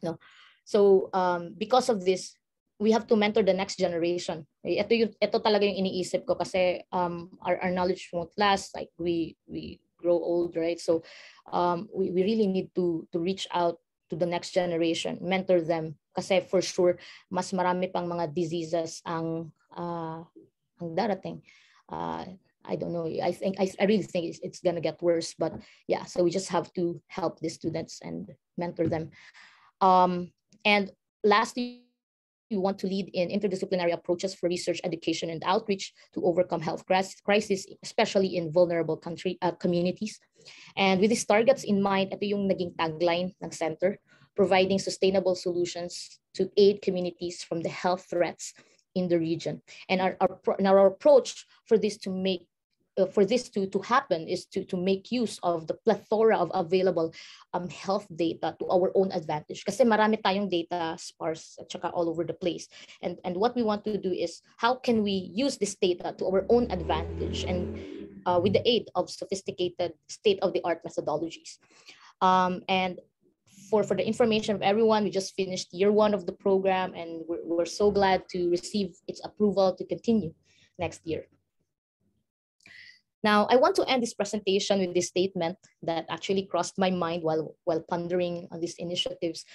No? So um, because of this, we have to mentor the next generation. Ito yung ito talaga yung iniisip ko kasi um our, our knowledge won't last like we we grow old, right? So um we, we really need to to reach out to the next generation, mentor them kasi for sure mas marami pang mga diseases ang uh, ang darating. Uh, I don't know. I think I, I really think it's, it's gonna get worse. But yeah, so we just have to help the students and mentor them. Um, and lastly, we want to lead in interdisciplinary approaches for research, education, and outreach to overcome health crisis, especially in vulnerable country uh, communities. And with these targets in mind, ito yung naging tagline ng center, providing sustainable solutions to aid communities from the health threats in the region. And our, our, our approach for this to make uh, for this to, to happen is to, to make use of the plethora of available um, health data to our own advantage. Kasi marami tayong data sparse at saka all over the place. And, and what we want to do is how can we use this data to our own advantage and uh, with the aid of sophisticated state-of-the-art methodologies. Um, and for, for the information of everyone, we just finished year one of the program and we're, we're so glad to receive its approval to continue next year. Now, I want to end this presentation with this statement that actually crossed my mind while, while pondering on these initiatives.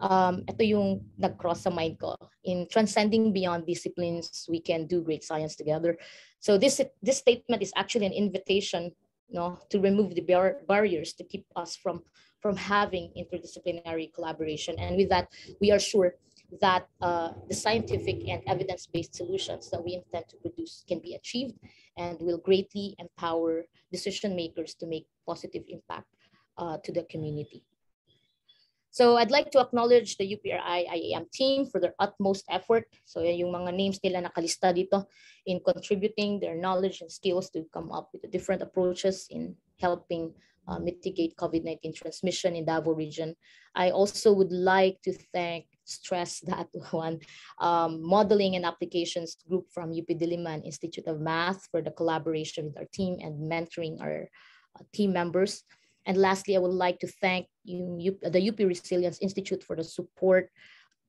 Um, ito yung nag-cross sa mind ko. In transcending beyond disciplines, we can do great science together. So this, this statement is actually an invitation no, to remove the bar barriers to keep us from, from having interdisciplinary collaboration. And with that, we are sure that uh, the scientific and evidence-based solutions that we intend to produce can be achieved and will greatly empower decision makers to make positive impact uh, to the community. So I'd like to acknowledge the UPRI IAM team for their utmost effort. So yung mga names nila nakalista dito in contributing their knowledge and skills to come up with the different approaches in helping uh, mitigate COVID-19 transmission in Davao region. I also would like to thank stress that (laughs) one um, modeling and applications group from UP Diliman Institute of Math for the collaboration with our team and mentoring our uh, team members. And lastly, I would like to thank you, the UP Resilience Institute for the support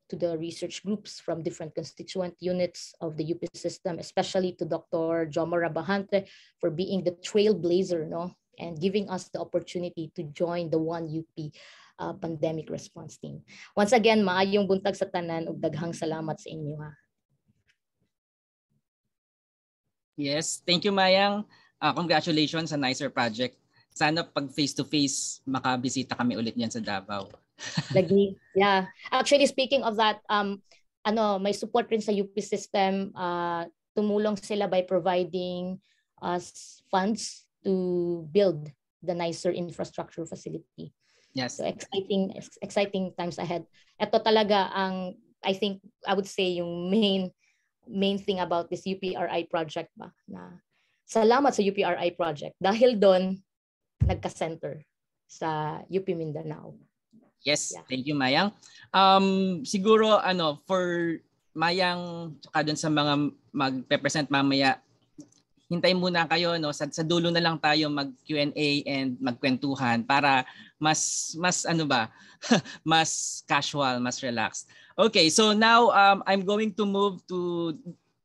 to the research groups from different constituent units of the UP system, especially to Dr. Jomo Rabahante for being the trailblazer no, and giving us the opportunity to join the One UP uh, pandemic response team. Once again, maayong buntag sa tanan ug daghang salamat sa inyo ha. Yes, thank you Mayang. Uh, congratulations sa Nicer project. Sana pag face-to-face makabisita kami ulit niyan sa Davao. (laughs) Lagi. Yeah. Actually speaking of that, um ano, may support rin sa UP system. Uh, tumulong sila by providing us funds to build the nicer infrastructure facility. Yes. So exciting exciting times ahead. Ito talaga ang I think I would say yung main main thing about this UPRI project ba na salamat sa UPRI project (laughs) dahil doon nagka-center sa UP Mindanao. Yes, yeah. thank you Mayang. Um siguro ano for Mayang tsaka doon sa mga magpe-present mamaya hintayin muna kayo no? Sa, sa dulo na lang tayo mag Q&A and magkwentuhan para mas mas ano ba? (laughs) Mas casual mas relaxed. Okay so now um, I'm going to move to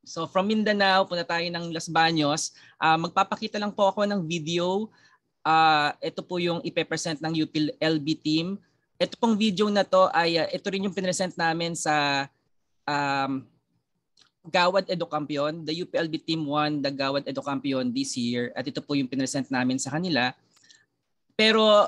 so from Mindanao punta tayo ng Los Baños. Uh, magpapakita lang po ako ng video. Uh, ito po yung ipe-present ng UPLB team. Ito pong video na to ay uh, ito rin yung pinresent namin sa um, Gawad Edo Campion. The UPLB team won the Gawad Edo Campion this year at ito po yung pinresent namin sa kanila. Pero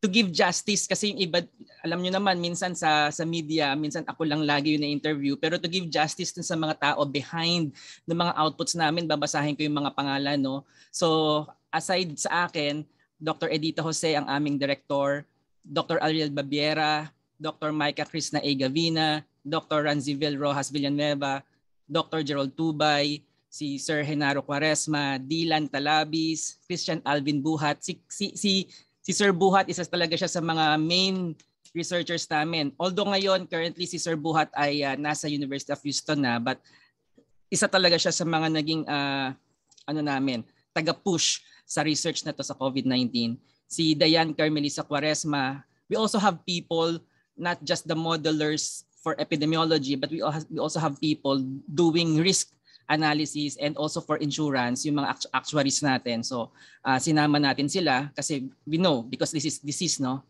to give justice kasi yung iba alam niyo naman minsan sa sa media minsan ako lang lagi yung na-interview pero to give justice dun sa mga tao behind ng mga outputs namin babasahin ko yung mga pangalan no so aside sa akin, Dr. Edita Jose ang aming director, Dr. Ariel Babiera, Dr. Micah Krishna A. Gavina, Dr. Ranzivil Rojas Villanueva, Dr. Gerald Tubay, si Sir Henaro Quaresma, Dylan Talabis, Christian Alvin Buhat. Si, si, si, si Sir Buhat, isa talaga siya sa mga main researchers namin. Although ngayon, currently si Sir Buhat ay uh, nasa University of Houston na, but isa talaga siya sa mga naging uh, ano namin, taga-push sa research na to sa COVID-19. Si Diane Carmelisa Quaresma. We also have people, not just the modelers for epidemiology, but we also have people doing risk analysis and also for insurance, yung mga actuaries natin. So, uh, sinama natin sila kasi we know because this is disease, no?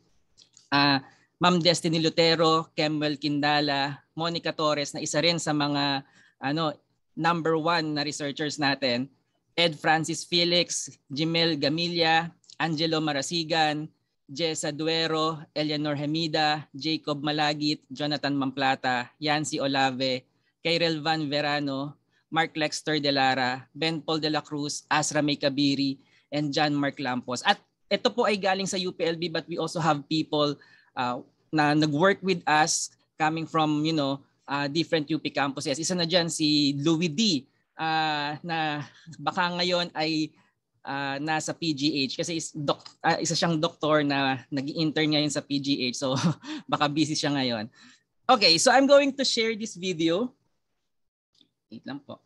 Uh, Ma'am Destiny Lutero, Kemuel Kindala, Monica Torres na isa rin sa mga ano number one na researchers natin Ed Francis Felix, Jimel Gamilla, Angelo Marasigan, Jessa Duero, Eleanor Hemida, Jacob Malagit, Jonathan Mamplata, Yancy Olave, Kairel Van Verano, Mark Lexter De Lara, Ben Paul De La Cruz, Asra May Kabiri, and John Mark Lampos. At ito po ay galing sa UPLB but we also have people uh, na nag-work with us coming from, you know, uh, different UP campuses. Isa na dyan si Louis D uh, na baka ngayon ay uh, nasa PGH kasi is doc, uh, isa siyang doktor na nag-intern ngayon sa PGH so (laughs) baka busy siya ngayon. Okay, so I'm going to share this video. Wait lang po.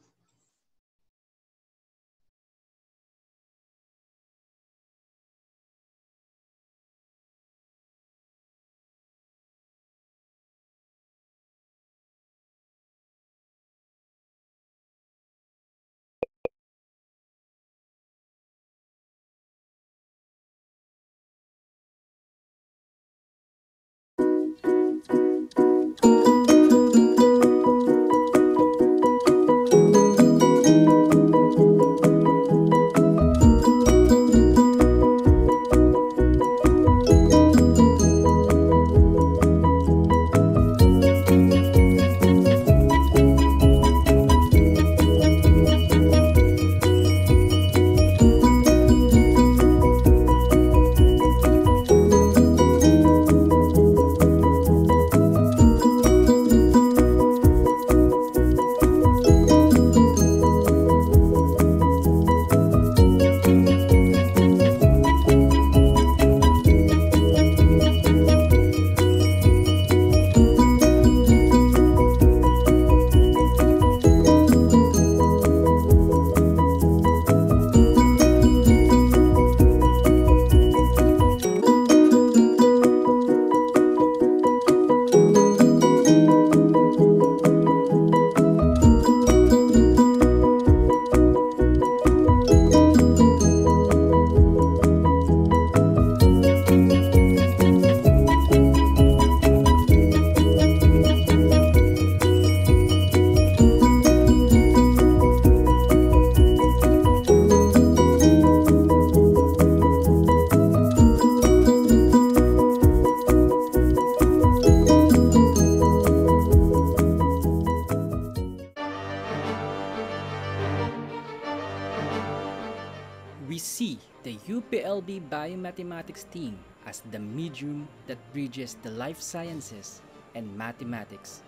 Biomathematics team as the medium that bridges the life sciences and mathematics.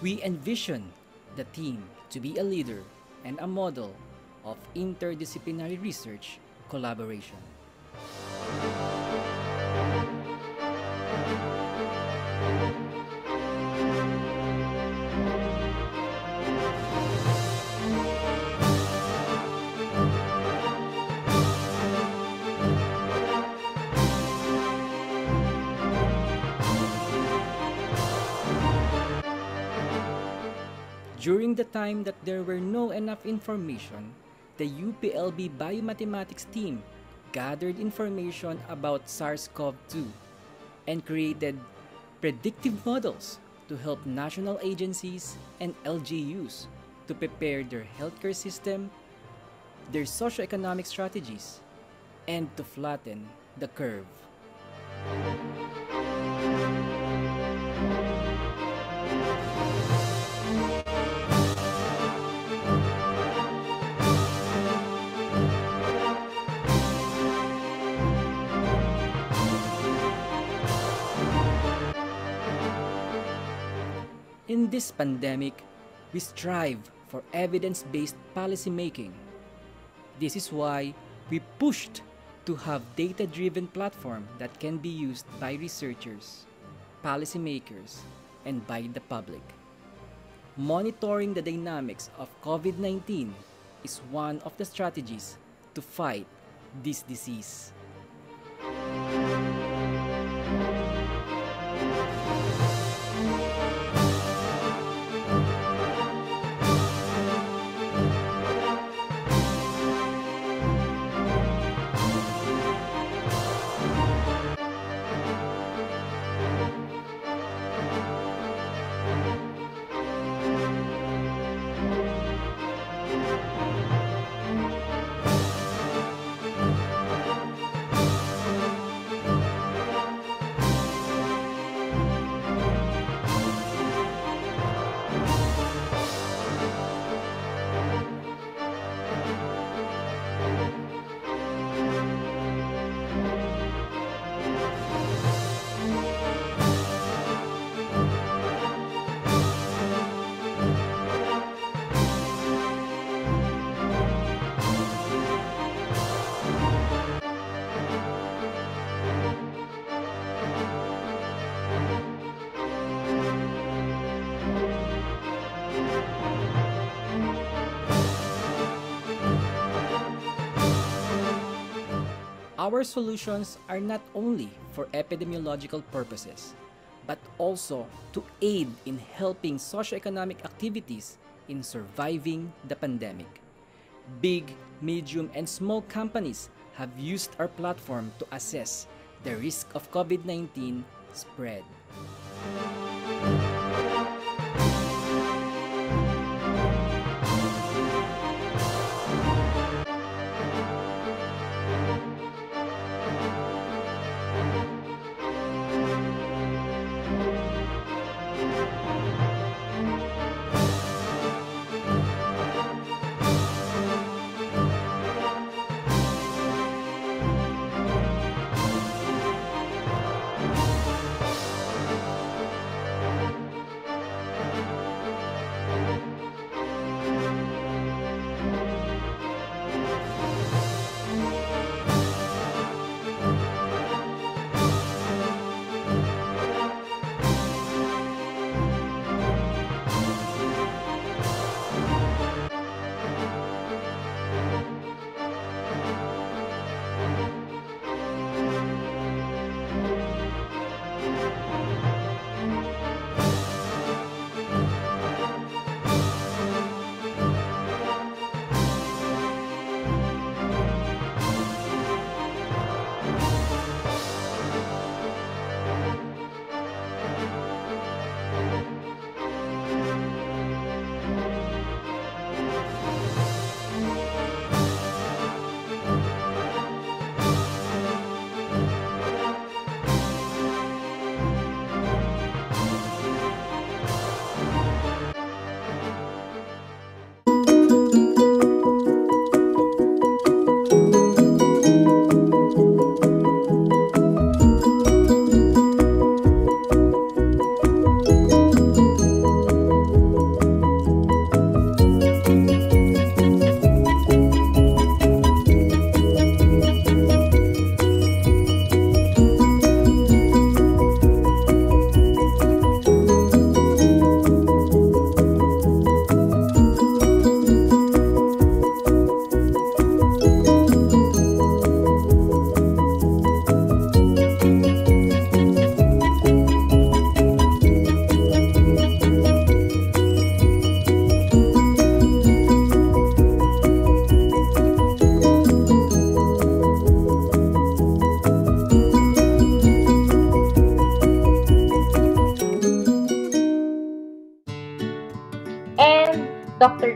We envision the team to be a leader and a model of interdisciplinary research collaboration. During the time that there were no enough information, the UPLB Biomathematics team gathered information about SARS-CoV-2 and created predictive models to help national agencies and LGUs to prepare their healthcare system, their socioeconomic strategies, and to flatten the curve. This pandemic, we strive for evidence based policymaking. This is why we pushed to have data driven platform that can be used by researchers, policymakers, and by the public. Monitoring the dynamics of COVID 19 is one of the strategies to fight this disease. Our solutions are not only for epidemiological purposes, but also to aid in helping socioeconomic activities in surviving the pandemic. Big, medium, and small companies have used our platform to assess the risk of COVID 19 spread.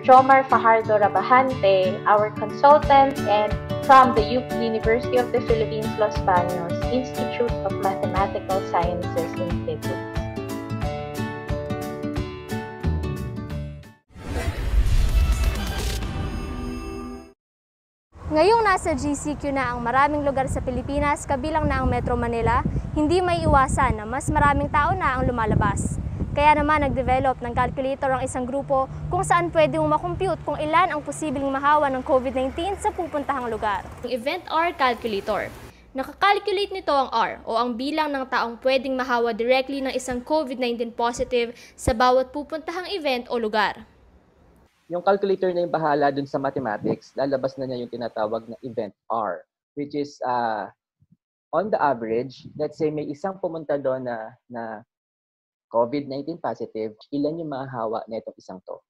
Jomar Fajardo Rabahante, our consultant, and from the UP University of the Philippines, Los Baños Institute of Mathematical Sciences Institute. Ngayong nasa GCQ na ang maraming lugar sa Pilipinas kabilang na ang Metro Manila, hindi may iwasan na mas maraming tao na ang lumalabas. Kaya naman nag-develop ng calculator ang isang grupo kung saan pwede mong makompute kung ilan ang posibleng mahawa ng COVID-19 sa pupuntahang lugar. Ang Event R Calculator. Nakakalculate nito ang R o ang bilang ng taong pwedeng mahawa directly ng isang COVID-19 positive sa bawat pupuntahang event o lugar. Yung calculator na yung bahala dun sa mathematics, lalabas na niya yung tinatawag na event R, which is uh, on the average, let's say may isang pumunta doon na, na COVID-19 positive, ilan yung mahahawa na itong isang to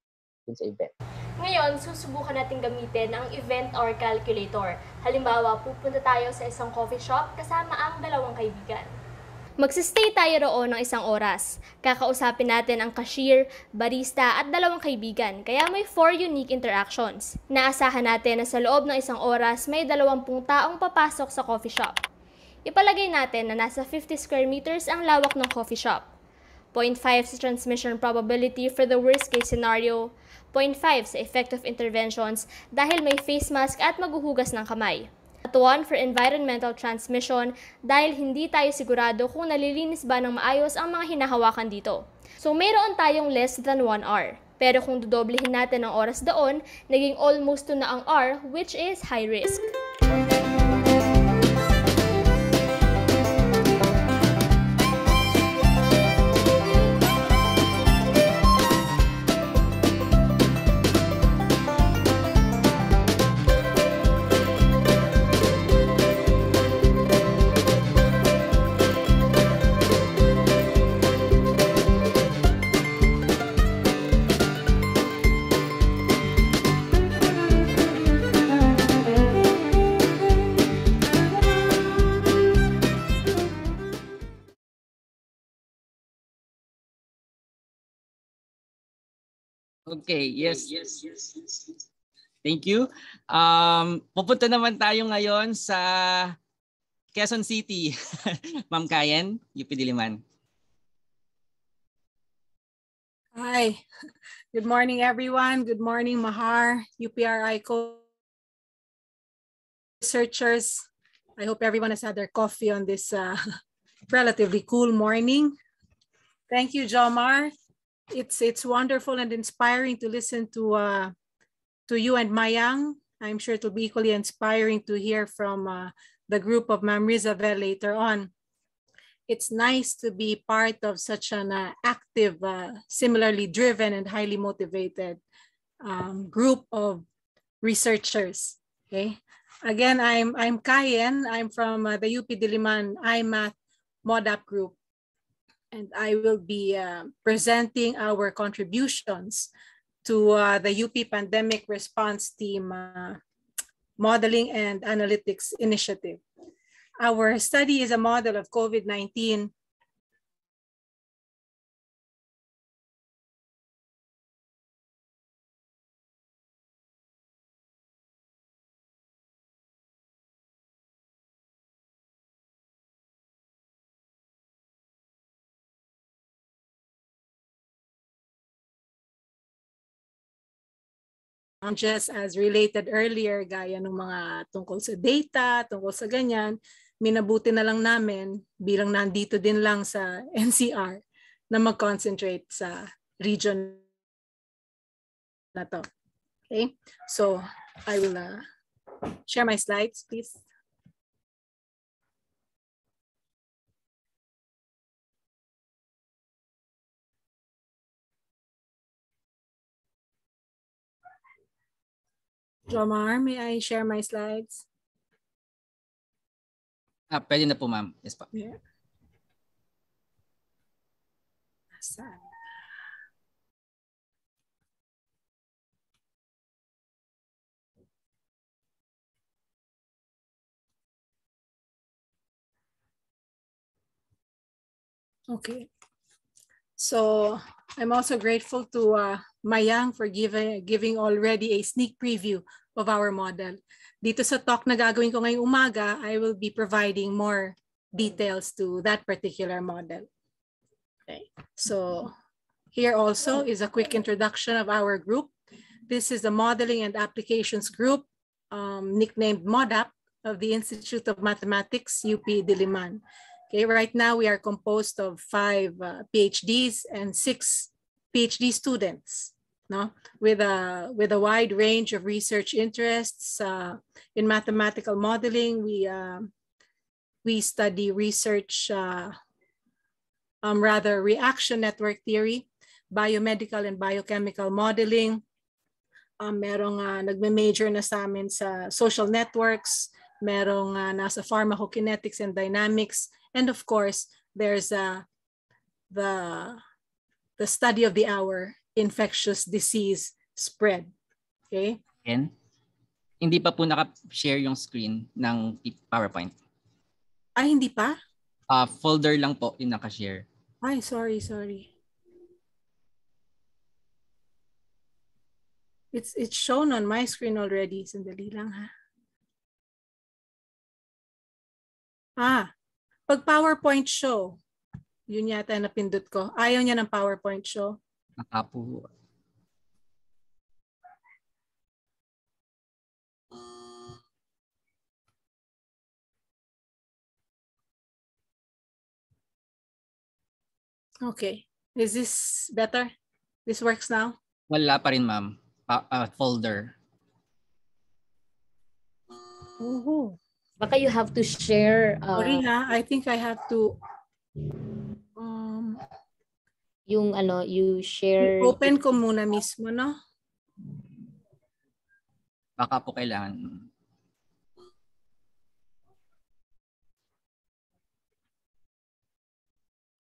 dun sa event. Ngayon, susubukan natin gamitin ang Event or Calculator. Halimbawa, pupunta tayo sa isang coffee shop kasama ang dalawang kaibigan. Magsistay tayo roon ng isang oras. Kakausapin natin ang cashier, barista at dalawang kaibigan, kaya may four unique interactions. Naasahan natin na sa loob ng isang oras may dalawampung taong papasok sa coffee shop. Ipalagay natin na nasa 50 square meters ang lawak ng coffee shop. 0.5 sa transmission probability for the worst case scenario, 0.5 sa effective interventions dahil may face mask at maghuhugas ng kamay. At 1 for environmental transmission dahil hindi tayo sigurado kung nalilinis ba ng maayos ang mga hinahawakan dito. So mayroon tayong less than 1 hour. Pero kung dodoblehin natin ang oras doon, naging almost 2 na ang R which is high risk. Okay, yes. yes, yes, yes. Thank you. Um, pupunta naman tayo ngayon sa Quezon City. (laughs) Ma'am Kayen, UP Diliman. Hi. Good morning, everyone. Good morning, Mahar, UPRI co researchers. I hope everyone has had their coffee on this uh, (laughs) relatively cool morning. Thank you, Jomar. It's it's wonderful and inspiring to listen to uh, to you and Mayang. I'm sure it'll be equally inspiring to hear from uh, the group of Mam Rizabel later on it's nice to be part of such an uh, active, uh, similarly driven and highly motivated um, group of researchers. Okay. Again, I'm I'm Kayen. I'm from uh, the UP Diliman IMath MODAP group, and I will be uh, presenting our contributions to uh, the UP Pandemic Response Team uh, Modeling and Analytics Initiative. Our study is a model of COVID-19 challenges as related earlier, gaya ng mga tungkol sa data, tungkol sa ganyan, minabuti na lang namin bilang nandito din lang sa (laughs) NCR na mag-concentrate sa region na to. Okay, so I will uh, share my slides, please. Jomar, may I share my slides? Ah, pwede na po ma'am. Yes po. Yeah. Saan? Okay. So I'm also grateful to uh, Mayang for giving, giving already a sneak preview of our model. Dito sa talk na gagawin ko ngayong umaga, I will be providing more details to that particular model. Okay. So here also is a quick introduction of our group. This is the Modeling and Applications Group, um, nicknamed MODAP of the Institute of Mathematics, UP Diliman. Okay, right now we are composed of five uh, PhDs and six PhD students, no, with a with a wide range of research interests uh, in mathematical modeling. We uh, we study research, uh, um, rather reaction network theory, biomedical and biochemical modeling. Um, merong uh, nagme-major na sa amin sa social networks, merong uh, nasa pharmacokinetics and dynamics, and of course, there's uh, the, the study of the hour, infectious disease spread. Okay? And hindi pa po naka-share yung screen ng PowerPoint. Ay, hindi pa? Uh, folder lang po yung naka-share. Ay, sorry, sorry. It's it's shown on my screen already. Sandali lang ha. Ah, pag PowerPoint show, yun yata napindot ko. Ayaw niya ng PowerPoint show. Nakapo. Okay. Is this better? This works now? Wala pa rin, ma'am. Pa- uh, folder. Oh. Baka you have to share uh, Sorry ha, I think I have to um, yung ano, you share open ko muna mismo, no? Baka po kailangan.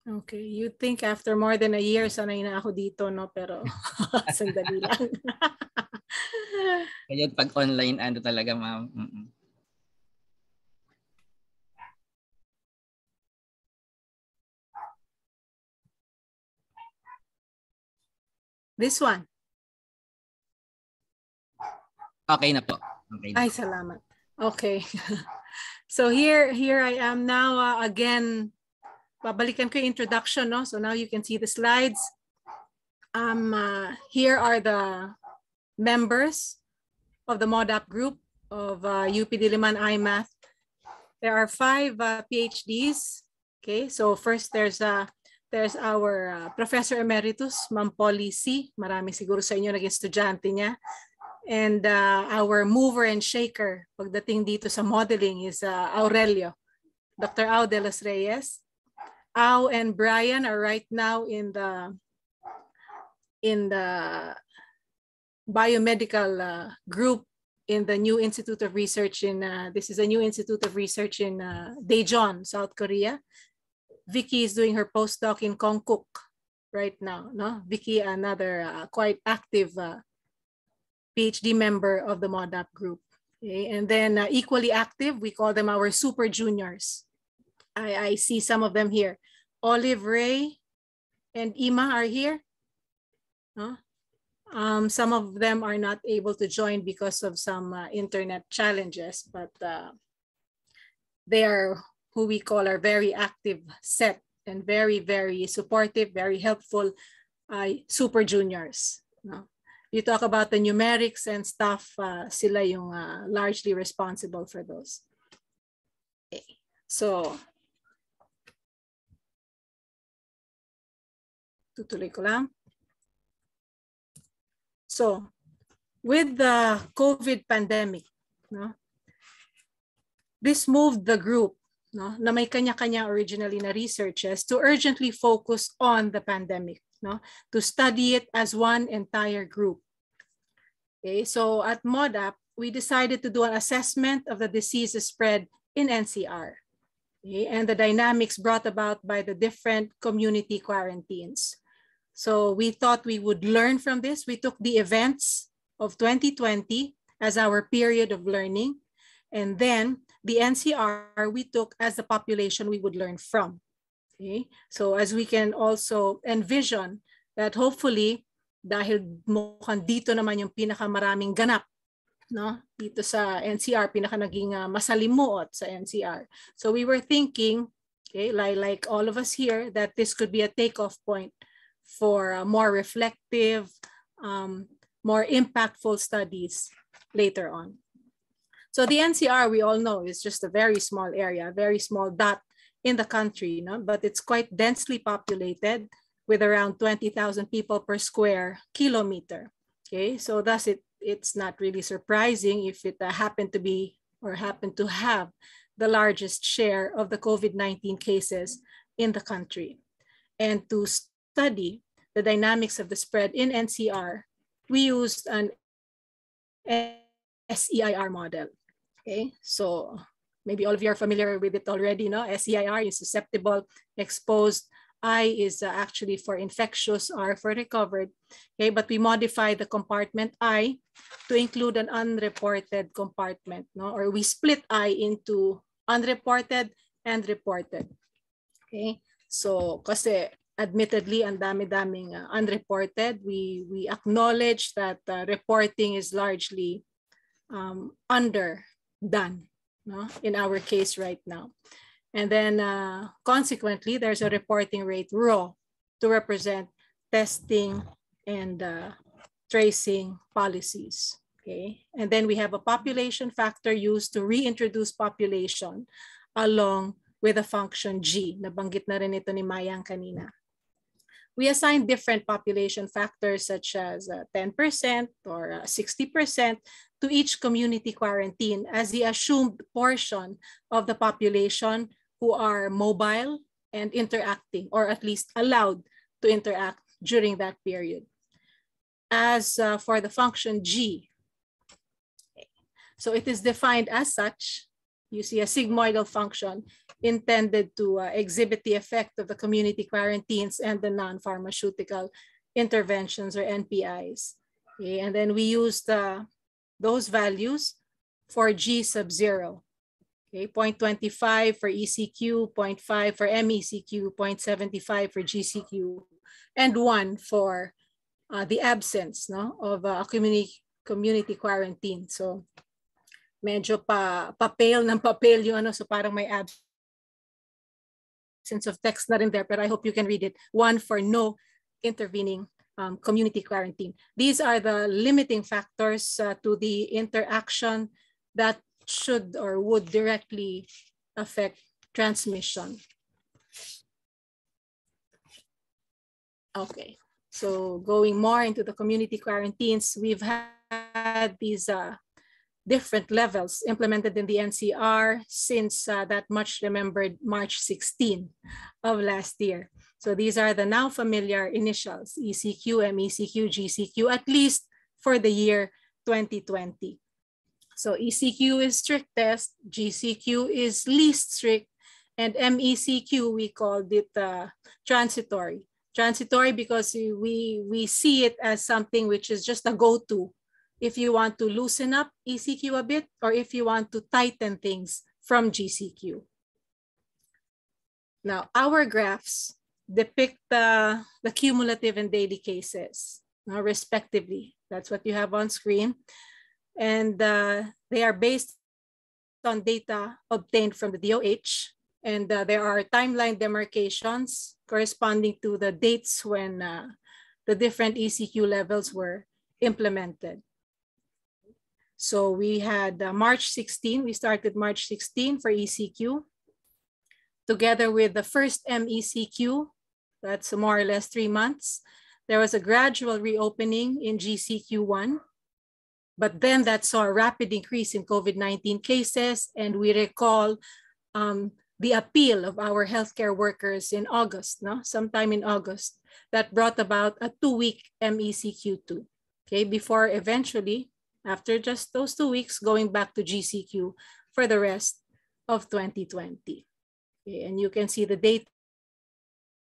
Okay, you think after more than a year, sanay na ako dito, no? Pero (laughs) sandali lang. Kaya pag online, ano talaga, ma'am. Mm-mm. This one. Okay na po. Okay na. Ay, salamat. Okay. (laughs) so here here I am now uh, again babalikan ko yung introduction no so now you can see the slides um uh, here are the members of the MODAP group of uh, UP Diliman IMath there are five uh, PhDs okay so first there's uh, there's our uh, Professor Emeritus Ma'am Polly C marami siguro sa inyo naging estudyante niya and uh, our mover and shaker pagdating dito sa modeling is uh, Aurelio, Dr. Au de los Reyes. Au and Brian are right now in the in the biomedical uh, group in the new Institute of Research in uh, this is a new Institute of Research in uh, Daejeon, South Korea. Vicky is doing her postdoc in Konkuk right now. No, Vicky, another uh, quite active uh, PhD member of the MODAP group. Okay? And then uh, equally active, we call them our super juniors. I, I see some of them here. Olive Ray and Ima are here. No? Um, some of them are not able to join because of some uh, internet challenges, but uh, they are who we call our very active set and very, very supportive, very helpful uh, super juniors. No? you talk about the numerics and stuff, uh, sila yung uh, largely responsible for those. Okay. So, tutuloy ko lang. So, with the COVID pandemic, no, this moved the group no, na may kanya-kanya originally na researches to urgently focus on the pandemic no, to study it as one entire group. Okay, so at MODAP, we decided to do an assessment of the disease spread in NCR okay, and the dynamics brought about by the different community quarantines. So we thought we would learn from this. We took the events of 2020 as our period of learning. And then the NCR we took as the population we would learn from. Okay? So as we can also envision that hopefully, dahil mukhang dito naman yung pinakamaraming ganap no dito sa NCR pinaka naging uh, masalimuot sa NCR so we were thinking okay like like all of us here that this could be a takeoff point for uh, more reflective um, more impactful studies later on so the NCR we all know is just a very small area a very small dot in the country, no? but it's quite densely populated with around 20,000 people per square kilometer. Okay, so thus it, it's not really surprising if it happened to be or happened to have the largest share of the COVID-19 cases in the country. And to study the dynamics of the spread in NCR, we used an SEIR model. Okay, so maybe all of you are familiar with it already, no? SEIR is susceptible, exposed, I is uh, actually for infectious, R for recovered. Okay, but we modify the compartment I to include an unreported compartment, no? Or we split I into unreported and reported. Okay, so kasi admittedly ang dami-daming uh, unreported, we we acknowledge that uh, reporting is largely um, underdone no? in our case right now. And then uh, consequently, there's a reporting rate raw to represent testing and uh, tracing policies. Okay, and then we have a population factor used to reintroduce population along with the function G. Nabanggit na rin ito ni Mayang kanina. We assign different population factors such as uh, 10% or 60% uh, to each community quarantine as the assumed portion of the population who are mobile and interacting, or at least allowed to interact during that period. As uh, for the function G, so it is defined as such. You see a sigmoidal function intended to uh, exhibit the effect of the community quarantines and the non-pharmaceutical interventions or NPIs. Okay, and then we use the, those values for G sub zero. Okay, 0.25 for ECQ, 0.5 for MECQ, 0.75 for GCQ, and one for uh, the absence no, of uh, a community, community quarantine. So medyo pa papel ng papel yung ano, so parang may absence of text na rin there, but I hope you can read it. One for no intervening um, community quarantine. These are the limiting factors uh, to the interaction that should or would directly affect transmission. Okay, so going more into the community quarantines, we've had these uh, different levels implemented in the NCR since uh, that much remembered March 16 of last year. So these are the now familiar initials, ECQ, MECQ, GCQ, at least for the year 2020. So ECQ is strictest, GCQ is least strict, and MECQ, we called it uh, transitory. Transitory because we, we see it as something which is just a go-to if you want to loosen up ECQ a bit or if you want to tighten things from GCQ. Now, our graphs depict the, the cumulative and daily cases, uh, respectively. That's what you have on screen and uh, they are based on data obtained from the DOH. And uh, there are timeline demarcations corresponding to the dates when uh, the different ECQ levels were implemented. So we had uh, March 16, we started March 16 for ECQ, together with the first MECQ, that's more or less three months. There was a gradual reopening in GCQ1, but then that saw a rapid increase in COVID-19 cases. And we recall um, the appeal of our healthcare workers in August, no? sometime in August, that brought about a two-week MECQ2, okay, before eventually, after just those two weeks, going back to GCQ for the rest of 2020. Okay, and you can see the data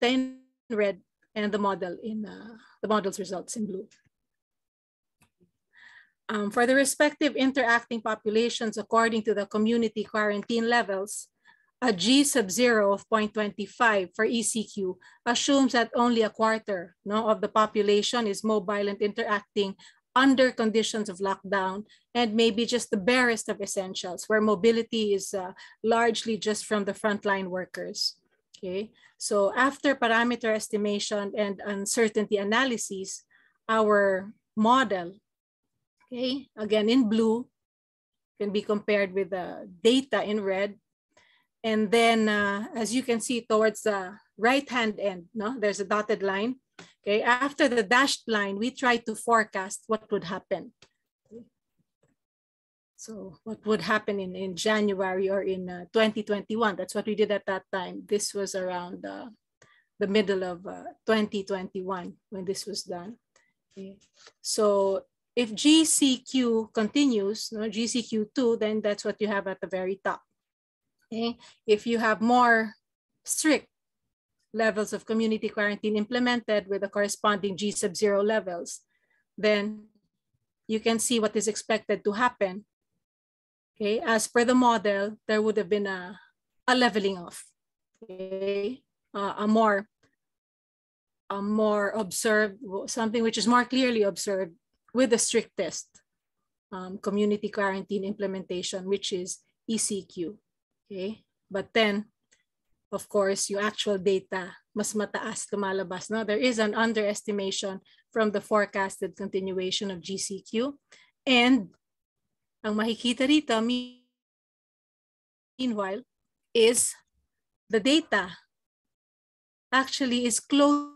in red and the model in uh, the model's results in blue. Um, for the respective interacting populations according to the community quarantine levels, a G sub zero of 0.25 for ECQ assumes that only a quarter no, of the population is mobile and interacting under conditions of lockdown and maybe just the barest of essentials where mobility is uh, largely just from the frontline workers. Okay, so after parameter estimation and uncertainty analysis, our model Okay, again in blue can be compared with the data in red. And then, uh, as you can see towards the right-hand end, no, there's a dotted line. Okay, after the dashed line, we try to forecast what would happen. So what would happen in, in January or in uh, 2021? That's what we did at that time. This was around uh, the middle of uh, 2021 when this was done. Okay. So if GCQ continues, no, GCQ2, then that's what you have at the very top. Okay. If you have more strict levels of community quarantine implemented with the corresponding G sub zero levels, then you can see what is expected to happen. Okay, as per the model, there would have been a, a leveling off. Okay, uh, a more a more observed, something which is more clearly observed with the strictest um, community quarantine implementation, which is ECQ. Okay, but then of course, yung actual data, mas mataas lumalabas. No? There is an underestimation from the forecasted continuation of GCQ. And ang makikita rito, meanwhile, is the data actually is close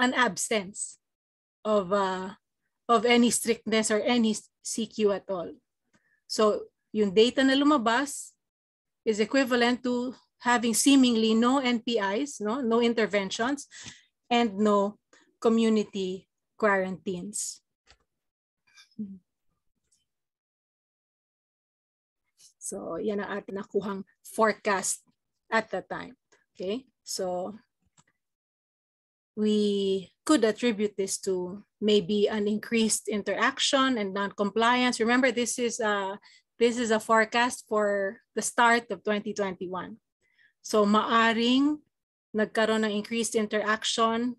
an absence of uh, of any strictness or any CQ at all. So yung data na lumabas is equivalent to having seemingly no NPIs, no, no interventions, and no community quarantines. So yan ang ating nakuhang forecast at the time. Okay, so we could attribute this to maybe an increased interaction and non-compliance. Remember, this is a, this is a forecast for the start of 2021. So maaring nagkaroon ng increased interaction,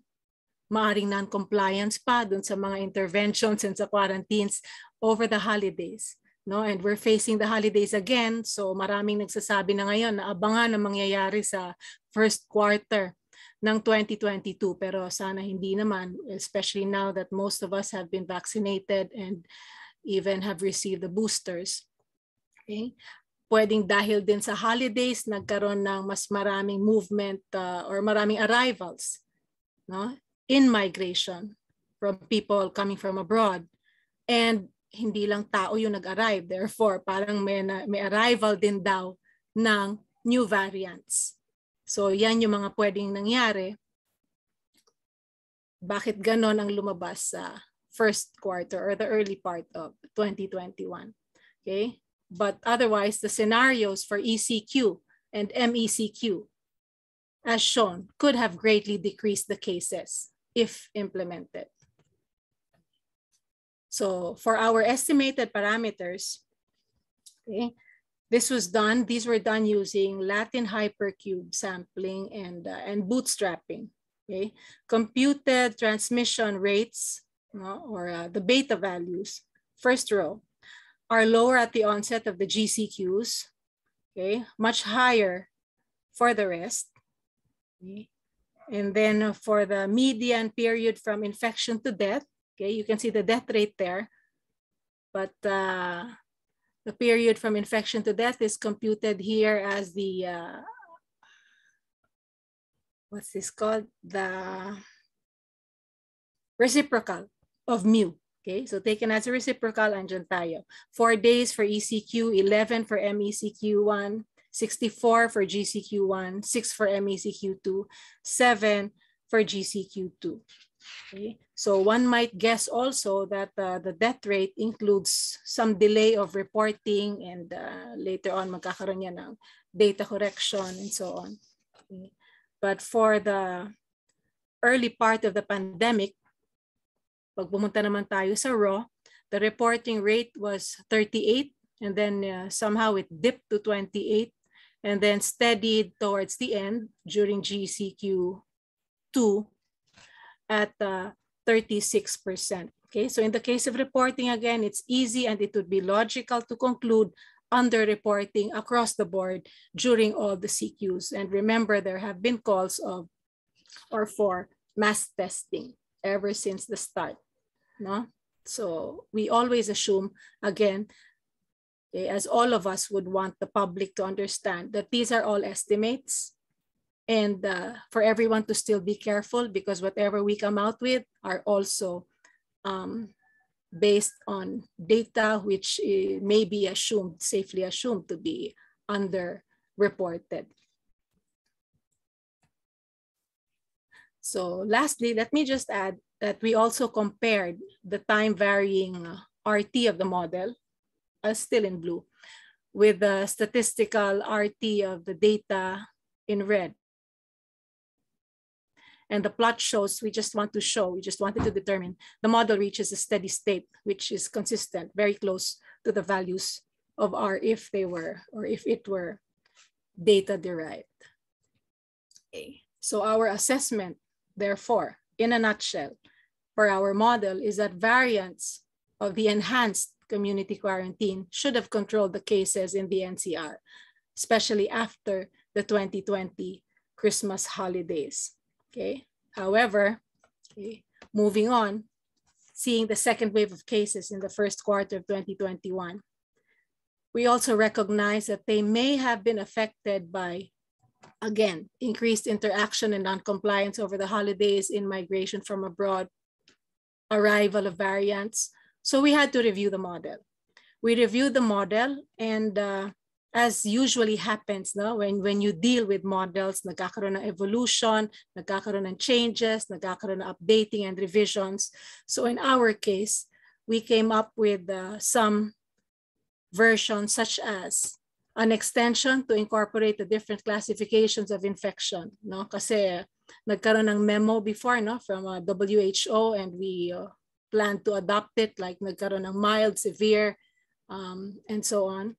maaring non-compliance pa dun sa mga interventions and sa quarantines over the holidays. No? And we're facing the holidays again. So maraming nagsasabi na ngayon na abangan ang mangyayari sa first quarter ng 2022. Pero sana hindi naman, especially now that most of us have been vaccinated and even have received the boosters. Okay? Pwedeng dahil din sa holidays nagkaroon ng mas maraming movement uh, or maraming arrivals no? In migration from people coming from abroad. And hindi lang tao yung nag-arrive. Therefore parang may may arrival din daw ng new variants. So yan yung mga pwedeng nangyari. Bakit ganon ang lumabas sa first quarter or the early part of 2021 okay but otherwise the scenarios for ECQ and MECQ, as shown, could have greatly decreased the cases if implemented. So for our estimated parameters, okay, this was done, these were done using Latin hypercube sampling and, uh, and bootstrapping. Okay, computed transmission rates or uh, the beta values, first row, are lower at the onset of the GCQs, okay, much higher for the rest. Okay. And then for the median period from infection to death, okay, you can see the death rate there, but uh, the period from infection to death is computed here as the, uh, what's this called? The reciprocal of mu. Okay, so taken as a reciprocal, andyan tayo. 4 days for ECQ, 11 for MECQ1, 64 for GCQ1, 6 for MECQ2, 7 for GCQ2. Okay, so one might guess also that uh, the death rate includes some delay of reporting and uh, later on magkakaroon yan ng data correction and so on. Okay. But for the early part of the pandemic, Pag pumunta naman tayo sa raw, the reporting rate was 38 and then uh, somehow it dipped to 28 and then steadied towards the end during GCQ2 at uh, 36%. Okay, so in the case of reporting again, it's easy and it would be logical to conclude underreporting across the board during all the CQs. And remember, there have been calls of or for mass testing ever since the start. No? So we always assume, again, Okay, as all of us would want the public to understand that these are all estimates and uh, for everyone to still be careful because whatever we come out with are also um, based on data which uh, may be assumed, safely assumed to be underreported. So lastly, let me just add that we also compared the time varying uh, RT of the model, uh, still in blue, with the statistical RT of the data in red. And the plot shows, we just want to show, we just wanted to determine the model reaches a steady state, which is consistent, very close to the values of R if they were, or if it were data derived. Okay. So our assessment, therefore, in a nutshell, for our model is that variants of the enhanced community quarantine should have controlled the cases in the NCR, especially after the 2020 Christmas holidays. Okay. However, okay, moving on, seeing the second wave of cases in the first quarter of 2021, we also recognize that they may have been affected by, again, increased interaction and noncompliance over the holidays in migration from abroad, arrival of variants. So we had to review the model. We reviewed the model and uh, as usually happens no when when you deal with models nagkakaroon ng evolution nagkakaroon ng changes nagkakaroon ng updating and revisions so in our case we came up with uh, some versions such as an extension to incorporate the different classifications of infection no kasi nagkaroon ng memo before no from uh, WHO and we uh, plan to adopt it like nagkaroon ng mild severe um, and so on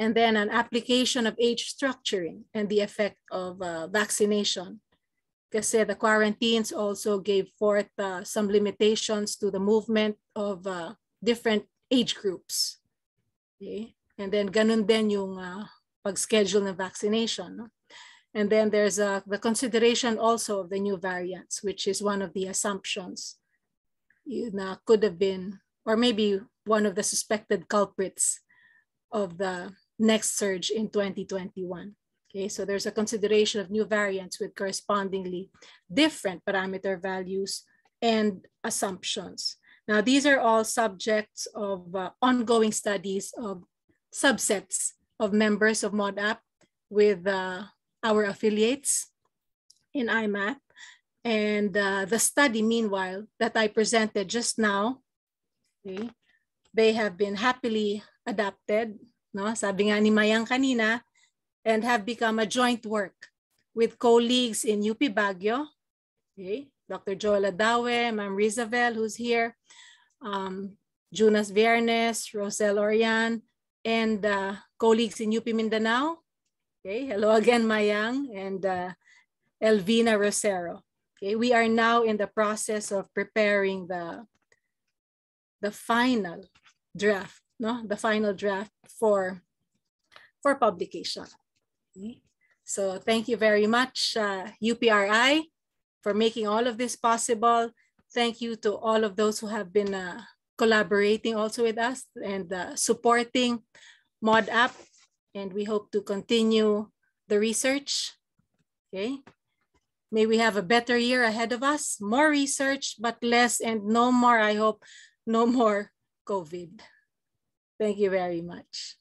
and then an application of age structuring and the effect of uh, vaccination. Kasi the quarantines also gave forth uh, some limitations to the movement of uh, different age groups. Okay? And then ganun din yung uh, pag-schedule ng vaccination. No? And then there's uh, the consideration also of the new variants, which is one of the assumptions na could have been, or maybe one of the suspected culprits of the next surge in 2021. Okay, so there's a consideration of new variants with correspondingly different parameter values and assumptions. Now, these are all subjects of uh, ongoing studies of subsets of members of MODAP with uh, our affiliates in IMAP. And uh, the study, meanwhile, that I presented just now, okay, they have been happily adapted no? Sabi nga ni Mayang kanina, and have become a joint work with colleagues in UP Baguio, okay? Dr. Joel Adawe, Ma'am Rizabel, who's here, um, Jonas Viernes, Rosel Orian, and uh, colleagues in UP Mindanao. Okay, hello (laughs) again, Mayang, and uh, Elvina Rosero. Okay, we are now in the process of preparing the, the final draft no, the final draft for, for publication. Okay. So thank you very much, uh, UPRI, for making all of this possible. Thank you to all of those who have been uh, collaborating also with us and uh, supporting ModApp. And we hope to continue the research. Okay. May we have a better year ahead of us, more research, but less and no more, I hope, no more COVID. Thank you very much.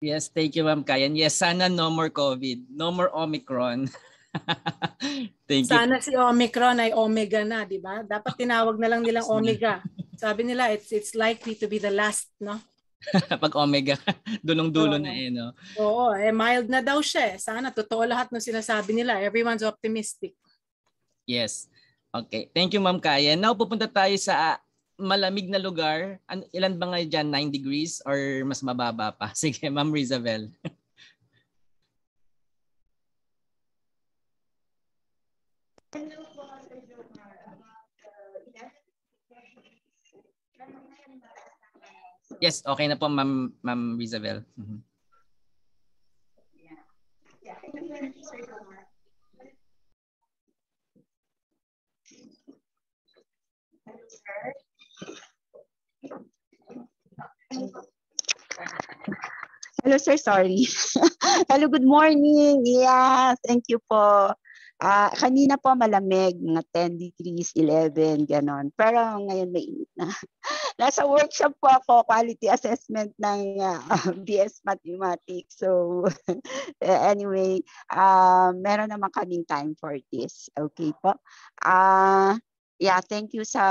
Yes, thank you, Ma'am Kayan. Yes, sana no more COVID, no more Omicron. (laughs) (laughs) thank sana you. si Omicron ay Omega na, di ba? Dapat tinawag na lang nilang Omega. Sabi nila, it's it's likely to be the last, no? (laughs) Pag Omega, (laughs) dulong-dulo na eh, no? Oo, eh mild na daw siya. Eh. Sana totoo lahat ng sinasabi nila. Everyone's optimistic. Yes. Okay. Thank you, Ma'am Kayan. Now, pupunta tayo sa malamig na lugar, an, ilan ba ngayon dyan? 9 degrees or mas mababa pa? Sige, Ma'am Rizabel. Yes, okay na po Ma'am Ma'am Rizabel. Mm-hmm. Hello, sir. Sorry. (laughs) Hello, good morning. Yeah, thank you po. Uh, kanina po malamig, mga 10 degrees, 11, ganon. Pero ngayon mainit na. (laughs) Nasa workshop po ako, quality assessment ng (laughs) uh, BS Mathematics. So (laughs) anyway, uh, meron naman kaming time for this. Okay po. Uh, yeah, thank you sa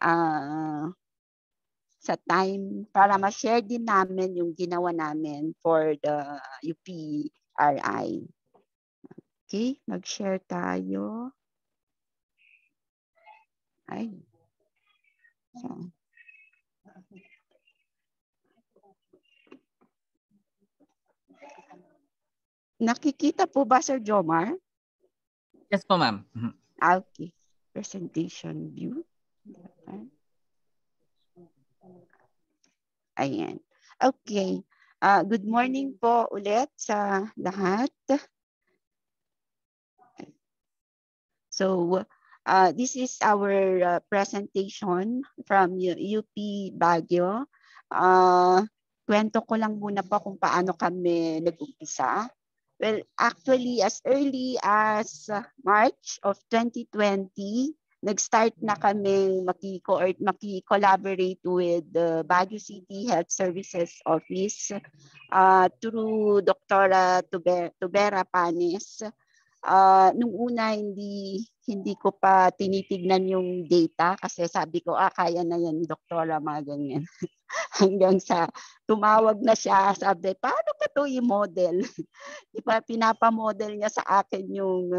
uh, sa time para ma-share din namin yung ginawa namin for the UPRI. Okay, mag-share tayo. Ay. So. Nakikita po ba Sir Jomar? Yes po, ma'am. Ah, okay. Presentation view. Ayan. Okay. Uh, good morning po ulit sa lahat. So, uh, this is our uh, presentation from UP Baguio. Uh, kwento ko lang muna po kung paano kami nag-umpisa. Well, actually, as early as March of 2020, nag-start na kaming maki-collaborate with the Baguio City Health Services Office uh, through Dr. Tubera Panes. Uh, nung una, hindi hindi ko pa tinitignan yung data kasi sabi ko, ah, kaya na yan, doktora, mga ganyan. (laughs) Hanggang sa tumawag na siya, sabi, paano ka to i-model? (laughs) Di ba, pinapamodel niya sa akin yung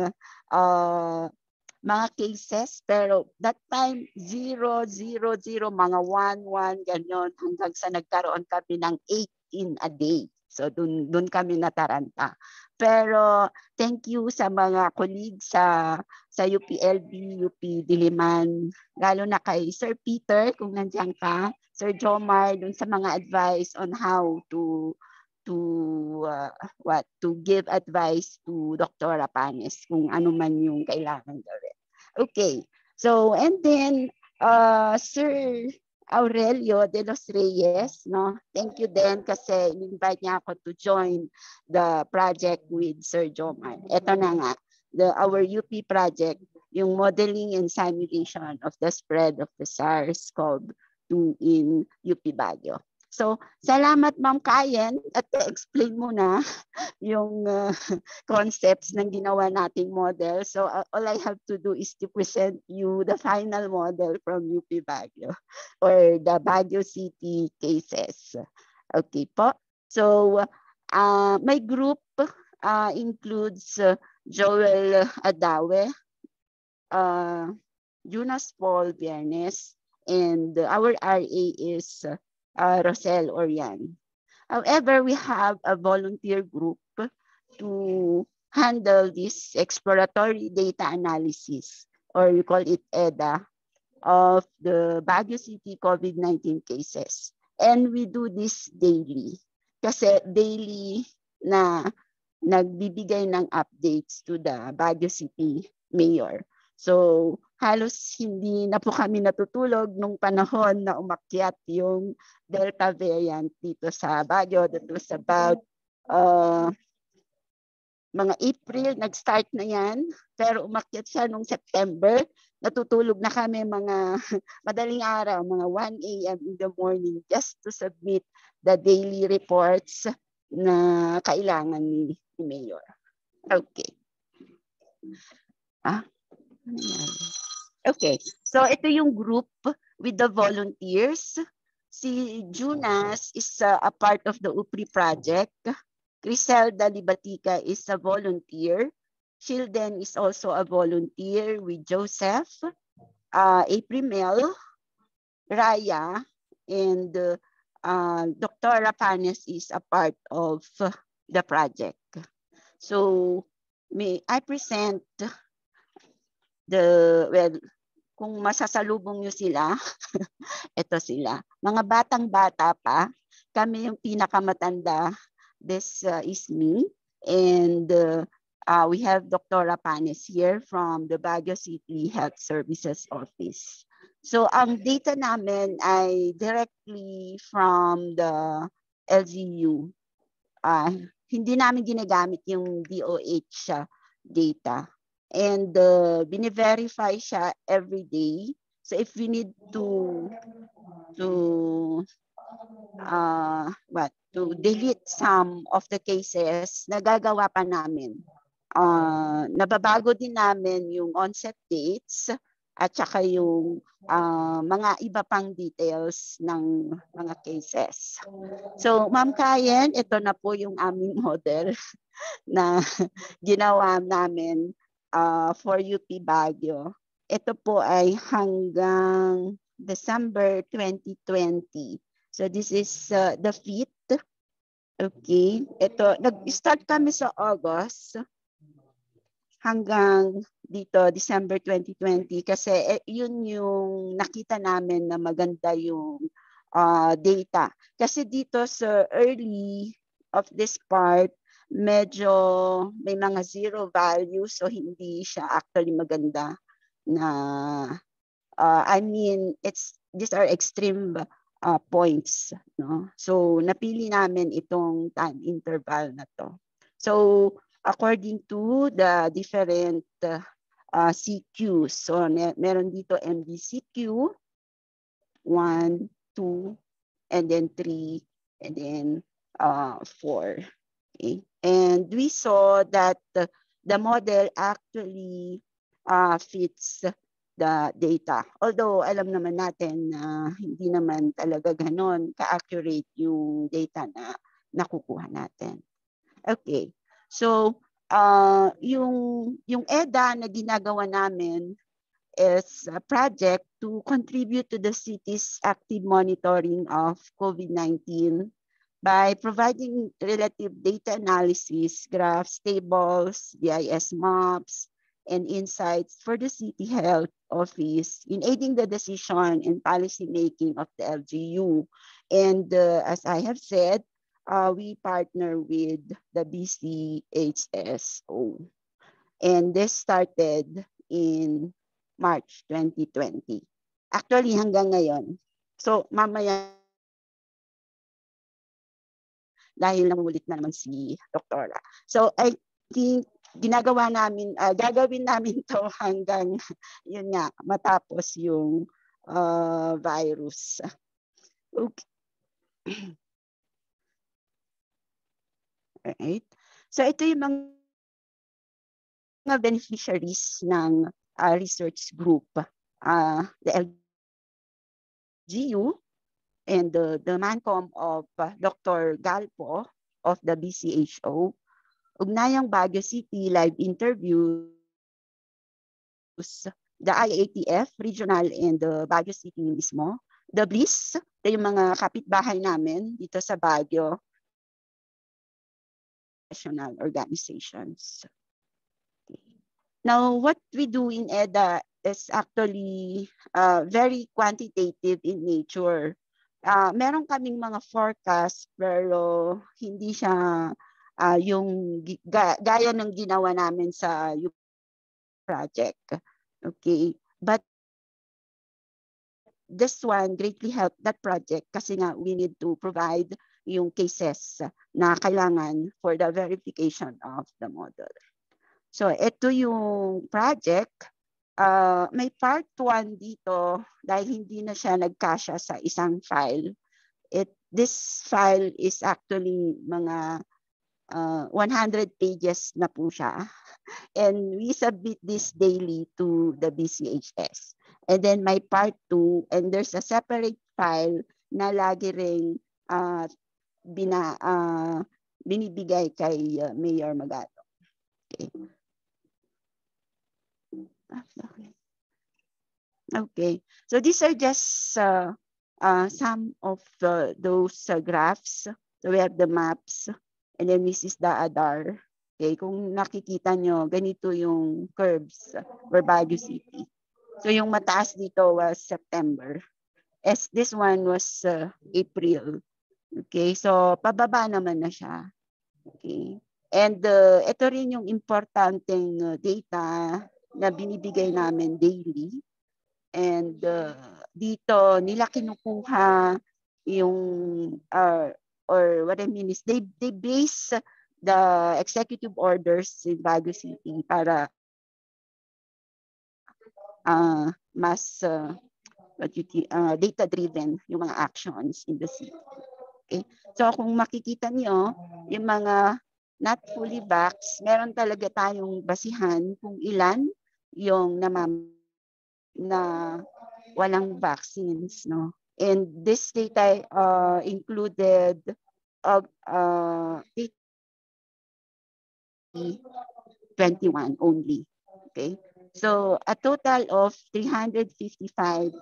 uh, mga cases pero that time 0, 0, 0, mga 1, 1, ganyan hanggang sa nagkaroon kami ng 18 a day. So dun, dun kami nataranta. Pero thank you sa mga colleagues sa sa UPLB, UP Diliman, lalo na kay Sir Peter kung nandiyan ka, Sir Jomar dun sa mga advice on how to to uh, what to give advice to Dr. Rapanes kung ano man yung kailangan gawin. Okay. So and then uh, Sir Aurelio de los Reyes, no? Thank you din kasi invite niya ako to join the project with Sir Jomar. Ito na nga, the our UP project, yung modeling and simulation of the spread of the SARS-CoV-2 in UP Baguio. So, salamat Ma'am Kayen at explain mo na (laughs) yung uh, (laughs) concepts ng ginawa nating model. So, uh, all I have to do is to present you the final model from UP Baguio (laughs) or the Baguio City cases. Okay po. So, uh, my group uh, includes uh, Joel Adawe, uh, Jonas Paul Biernes, and our RA is uh, uh, Rosel Orian. However, we have a volunteer group to handle this exploratory data analysis, or we call it EDA, of the Baguio City COVID-19 cases. And we do this daily. Kasi daily na nagbibigay ng updates to the Baguio City Mayor. So halos hindi na po kami natutulog nung panahon na umakyat yung Delta variant dito sa Baguio. That was about uh, mga April, nag-start na yan. Pero umakyat siya nung September. Natutulog na kami mga (laughs) madaling araw, mga 1 a.m. in the morning just to submit the daily reports na kailangan ni, ni Mayor. Okay. Ah, ano Okay, so ito yung group with the volunteers. Si Junas is uh, a part of the UPRI project. Criselda Libatica is a volunteer. Shilden is also a volunteer with Joseph, uh, April Raya, and uh, Dr. Rapanes is a part of the project. So may I present the, well, kung masasalubong nyo sila, (laughs) ito sila. Mga batang-bata pa, kami yung pinakamatanda. This uh, is me. And uh, uh, we have Dr. Panes here from the Baguio City Health Services Office. So ang data namin ay directly from the LGU. Uh, hindi namin ginagamit yung DOH uh, data. And uh, bine-verify siya every day. So if we need to to uh, what to delete some of the cases, nagagawa pa namin. Uh, nababago din namin yung onset dates at saka yung uh, mga iba pang details ng mga cases. So, Ma'am Kayen, ito na po yung aming (laughs) model na ginawa namin uh, for UP Baguio. Ito po ay hanggang December 2020. So this is uh, the fit. Okay. Ito, nag-start kami sa August hanggang dito December 2020 kasi eh, yun yung nakita namin na maganda yung uh, data. Kasi dito sa early of this part, medyo may mga zero value so hindi siya actually maganda na uh, I mean it's these are extreme uh, points no so napili namin itong time interval na to so according to the different uh, uh, CQs. So meron dito MBCQ, 1, 2, and then 3, and then uh, 4. Okay. And we saw that the, the model actually uh, fits the data. Although alam naman natin na uh, hindi naman talaga ganon ka-accurate yung data na nakukuha natin. Okay. So, uh, yung, yung EDA na ginagawa namin is a project to contribute to the city's active monitoring of COVID-19 by providing relative data analysis, graphs, tables, BIS maps, and insights for the City Health Office in aiding the decision and policy making of the LGU. And uh, as I have said, uh, we partner with the BCHSO. And this started in March 2020. Actually, hanggang ngayon. So, mamaya, dahil nangulit na naman si Doktora. So, I think ginagawa namin, uh, gagawin (laughs) namin to hanggang, yun nga, matapos yung uh, virus. Okay. (clears throat) Right? So ito yung mga, mga beneficiaries ng uh, research group. Uh, the LGU and the, the MANCOM of uh, Dr. Galpo of the BCHO. Ugnayang Baguio City live interviews the IATF regional and the Baguio City mismo. The BLIS, yung mga kapitbahay namin dito sa Baguio, professional organizations. Now, what we do in EDA is actually uh, very quantitative in nature. Uh, meron kaming mga forecast pero hindi siya uh, yung ga- gaya ng ginawa namin sa project. Okay. But this one greatly helped that project kasi nga we need to provide yung cases na kailangan for the verification of the model. So ito yung project. Uh, may part 1 dito dahil hindi na siya nagkasya sa isang file. It, this file is actually mga uh, 100 pages na po siya. And we submit this daily to the BCHS. And then my part 2, and there's a separate file na lagi ring uh, bina, uh, binibigay kay uh, Mayor Magado. Okay. Okay. So these are just uh, uh, some of uh, those uh, graphs. So we have the maps and then this is the ADAR. Okay, kung nakikita nyo, ganito yung curves for Baguio City. So yung mataas dito was September. As this one was uh, April. Okay, so pababa naman na siya. Okay. And uh, ito rin yung importanteng uh, data na binibigay namin daily. And uh, dito nila kinukuha yung uh, or what I mean is they they base the executive orders in Baguio City para uh, mas uh, uh, data driven yung mga actions in the city. Okay? So kung makikita niyo yung mga not fully vax, meron talaga tayong basihan kung ilan yung namam na walang vaccines, no? And this data uh, included of uh, 21 only. Okay, so a total of 355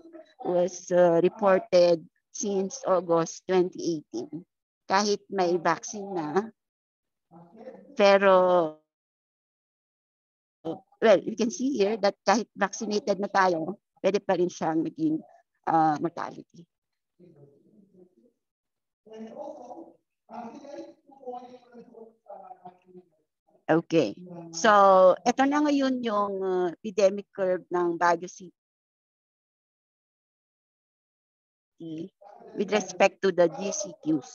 was uh, reported since August 2018. Kahit may vaccine na, pero well, you can see here that kahit vaccinated na tayo, pwede pa rin siyang maging uh, mortality. Okay. So, ito na ngayon yung uh, epidemic curve ng Baguio City with respect to the GCQs.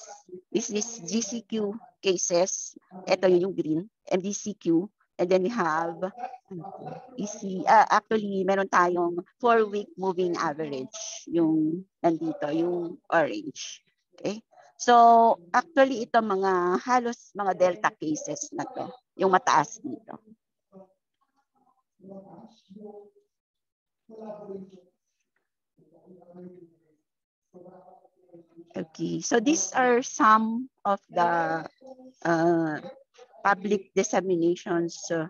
This is GCQ cases. Ito yung green, MDCQ. And then we have EC, uh, actually meron tayong four-week moving average yung nandito, yung orange. Okay? So, actually ito mga halos mga delta cases na to, yung mataas dito. Okay, so these are some of the uh, public disseminations uh,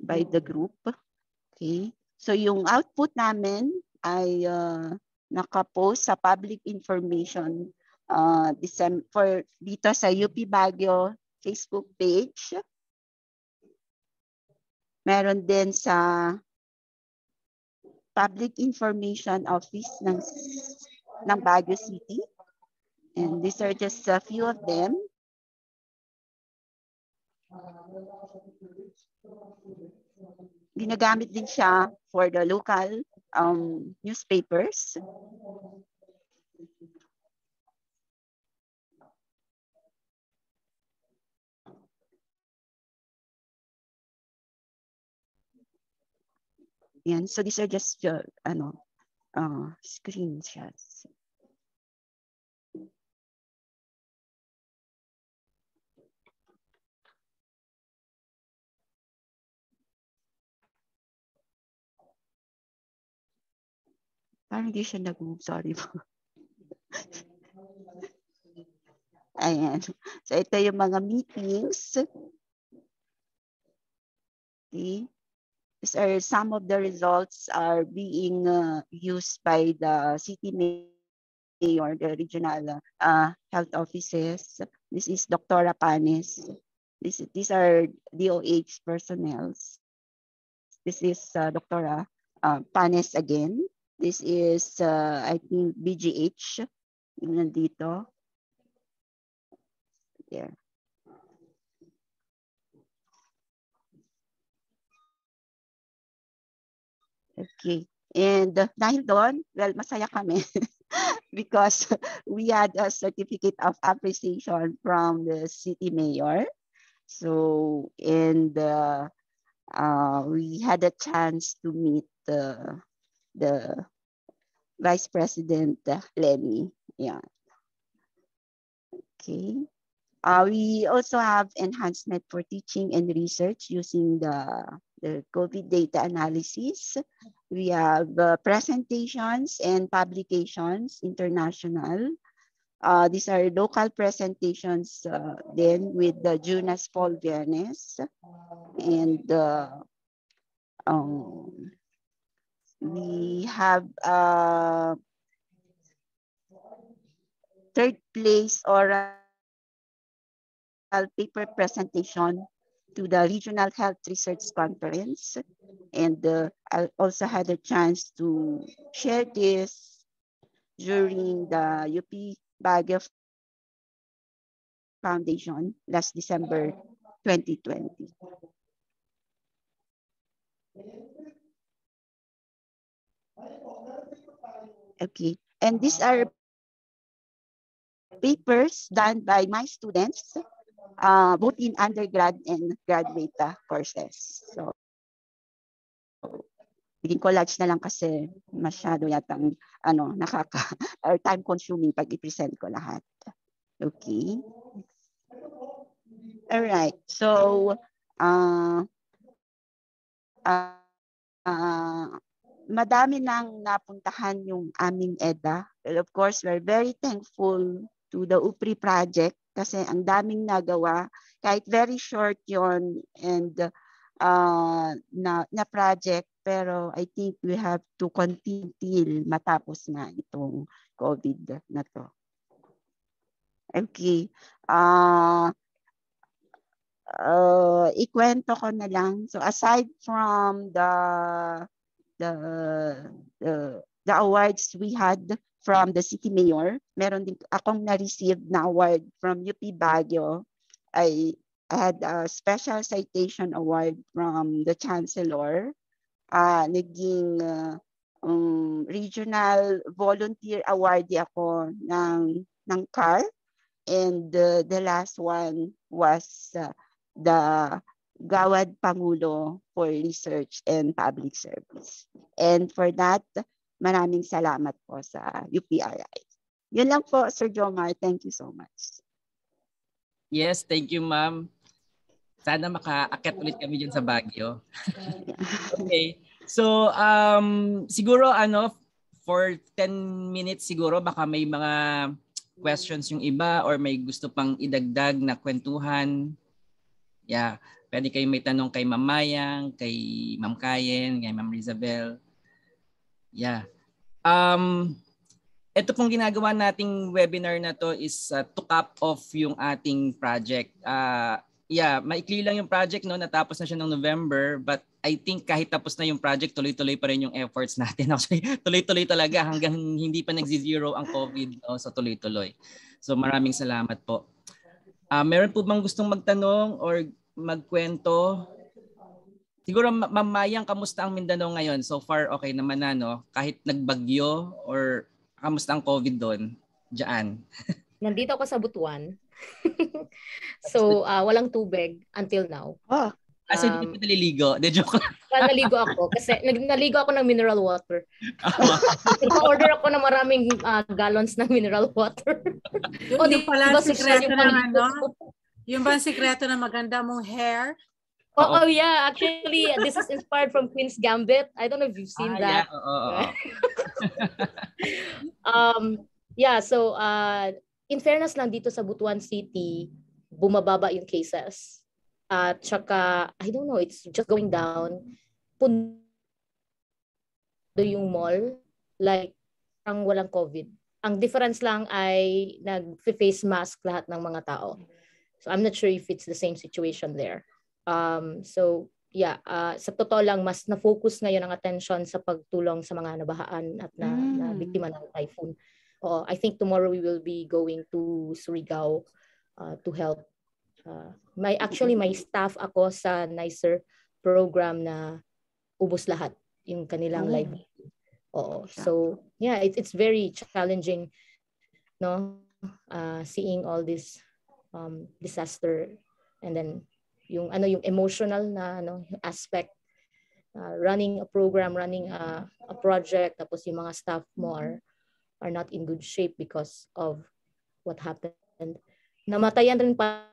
by the group. Okay, so yung output namin ay uh, nakapost sa public information uh, for dito sa UP Baguio Facebook page. Meron din sa Public Information Office ng, ng Baguio City. And these are just a few of them. Ginagamit din siya for the local um, newspapers. Yan. So these are just uh, ano, uh, screenshots. Parang hindi siya nag-move. Sorry po. (laughs) Ayan. So ito yung mga meetings. Okay. Are some of the results are being uh, used by the city mayor, the regional uh, health offices. This is Dr. Panes. This, these are DOH personnel. This is uh, Dr. Uh, Panes again. This is, uh, I think, BGH. Yung nandito. There. Okay. And uh, dahil doon, well, masaya kami (laughs) because we had a certificate of appreciation from the city mayor. So, and uh, uh, we had a chance to meet the, the Vice President uh, Lenny. Yeah. Okay. Uh, we also have enhancement for teaching and research using the the COVID data analysis. We have uh, presentations and publications, international. Uh, these are local presentations uh, then with the Junas Paul Viernes. And uh, um, we have uh, third place oral paper presentation to the Regional Health Research Conference. And uh, I also had a chance to share this during the UP Baguio Foundation last December 2020. Okay, and these are papers done by my students, uh, both in undergrad and graduate uh, courses. So, Naging collage na lang kasi masyado yatang ano, nakaka (laughs) or time consuming pag i-present ko lahat. Okay. All right. So, uh, uh, madami nang napuntahan yung aming EDA. Well, of course, we're very thankful to the UPRI project kasi ang daming nagawa. Kahit very short yon and uh, na, na project, pero I think we have to continue till matapos na itong COVID na to. Okay. Uh, uh, ikwento ko na lang. So aside from the the the, the awards we had from the city mayor, meron din akong na-receive na award from UP Baguio. I had a special citation award from the chancellor. Uh, naging uh, um, regional volunteer awardee ako ng ng CAR. And uh, the last one was uh, the Gawad Pangulo for Research and Public Service. And for that, maraming salamat po sa UPRI. Yun lang po, Sir Jomar. Thank you so much. Yes, thank you, ma'am. Sana makaakit ulit kami dyan sa Baguio. (laughs) okay. So, um, siguro ano, for 10 minutes siguro baka may mga questions yung iba or may gusto pang idagdag na kwentuhan. Yeah. Pwede kayo may tanong kay Ma'am Mayang, kay Ma'am Kayen, kay Ma'am Rizabel. Yeah. Um, ito pong ginagawa nating webinar na to is uh, to cap off yung ating project. Uh, yeah, maikli lang yung project no, natapos na siya ng November, but I think kahit tapos na yung project, tuloy-tuloy pa rin yung efforts (laughs) natin. Actually, tuloy-tuloy talaga hanggang hindi pa nag-zero ang COVID no, sa so tuloy-tuloy. So maraming salamat po. Uh, meron po bang gustong magtanong or magkwento? Siguro mamayang kamusta ang Mindanao ngayon? So far okay naman na no? Kahit nagbagyo or kamusta ang COVID doon? Diyan. (laughs) Nandito ako sa Butuan. (laughs) so, uh, walang tubig until now. Oh. Kasi um, hindi ka naliligo. (laughs) De joke lang. naligo ako. Kasi naligo ako ng mineral water. Nag-order ako ng maraming uh, gallons ng mineral water. o, di pala ang sikreto ng ano? Yung ba ang sikreto ng maganda mong hair? Oh, oh, yeah. Actually, this is inspired from Queen's Gambit. I don't know if you've seen ah, that. Yeah. Oh, oh, (laughs) (laughs) um, yeah, so uh, in fairness lang dito sa Butuan City, bumababa yung cases. At uh, saka, I don't know, it's just going down. Pundo yung mall, like, ang walang COVID. Ang difference lang ay nag-face mask lahat ng mga tao. So I'm not sure if it's the same situation there. Um, so yeah, uh, sa totoo lang, mas na-focus ngayon ang attention sa pagtulong sa mga nabahaan at na, mm. na biktima ng typhoon. Uh, I think tomorrow we will be going to Surigao uh, to help. Uh, may actually may staff ako sa nicer program na ubos lahat yung kanilang oh. live. Oo. So yeah, it, it's very challenging no uh, seeing all this um, disaster and then yung ano yung emotional na ano aspect uh, running a program running a, a project tapos yung mga staff mo are are not in good shape because of what happened. Namatayan rin pa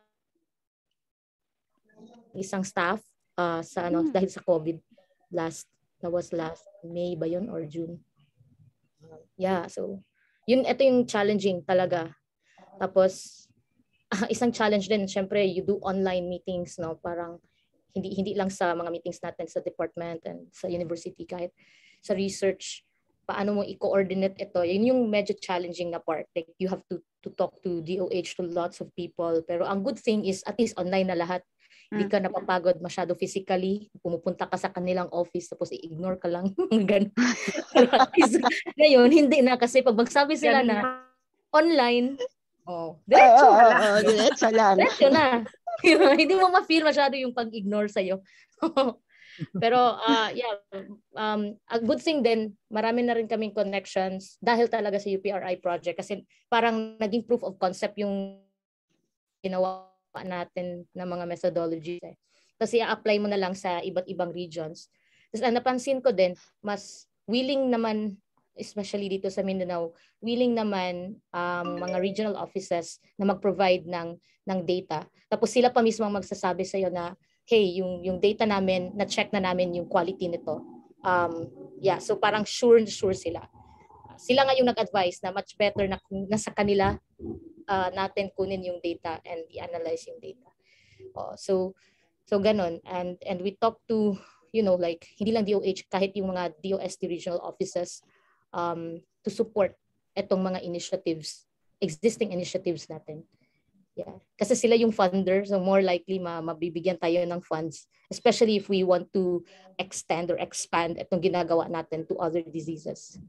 isang staff uh, sa ano hmm. dahil sa COVID last that was last May ba yun or June. yeah, so yun ito yung challenging talaga. Tapos uh, isang challenge din syempre you do online meetings no parang hindi hindi lang sa mga meetings natin sa department and sa university kahit sa research paano mo i-coordinate ito. Yun yung medyo challenging na part. Like you have to to talk to DOH to lots of people. Pero ang good thing is at least online na lahat. Hindi ka mm. napapagod masyado physically. Pumupunta ka sa kanilang office tapos i-ignore ka lang. (laughs) Ganun. (laughs) Ngayon, hindi na kasi pag magsabi sila na online, oh, diretso oh, oh, oh, diretso lang. (laughs) diretso na. (laughs) hindi mo ma-feel masyado yung pag-ignore sa'yo. (laughs) Pero uh, yeah, um, a good thing din, marami na rin kaming connections dahil talaga sa UPRI project kasi parang naging proof of concept yung ginawa natin ng mga methodologies. Eh. Kasi i-apply mo na lang sa iba't ibang regions. Tapos uh, napansin ko din, mas willing naman especially dito sa Mindanao, willing naman um, mga regional offices na mag-provide ng ng data. Tapos sila pa mismo magsasabi sa iyo na hey, yung yung data namin, na-check na namin yung quality nito. Um, yeah, so parang sure sure sila. Sila nga yung nag-advise na much better na kung nasa kanila uh, natin kunin yung data and i-analyze yung data. Oh, so so ganun and and we talk to you know like hindi lang DOH kahit yung mga DOST regional offices um, to support itong mga initiatives, existing initiatives natin. Yeah. Kasi sila yung funder, so more likely ma mabibigyan tayo ng funds, especially if we want to extend or expand itong ginagawa natin to other diseases.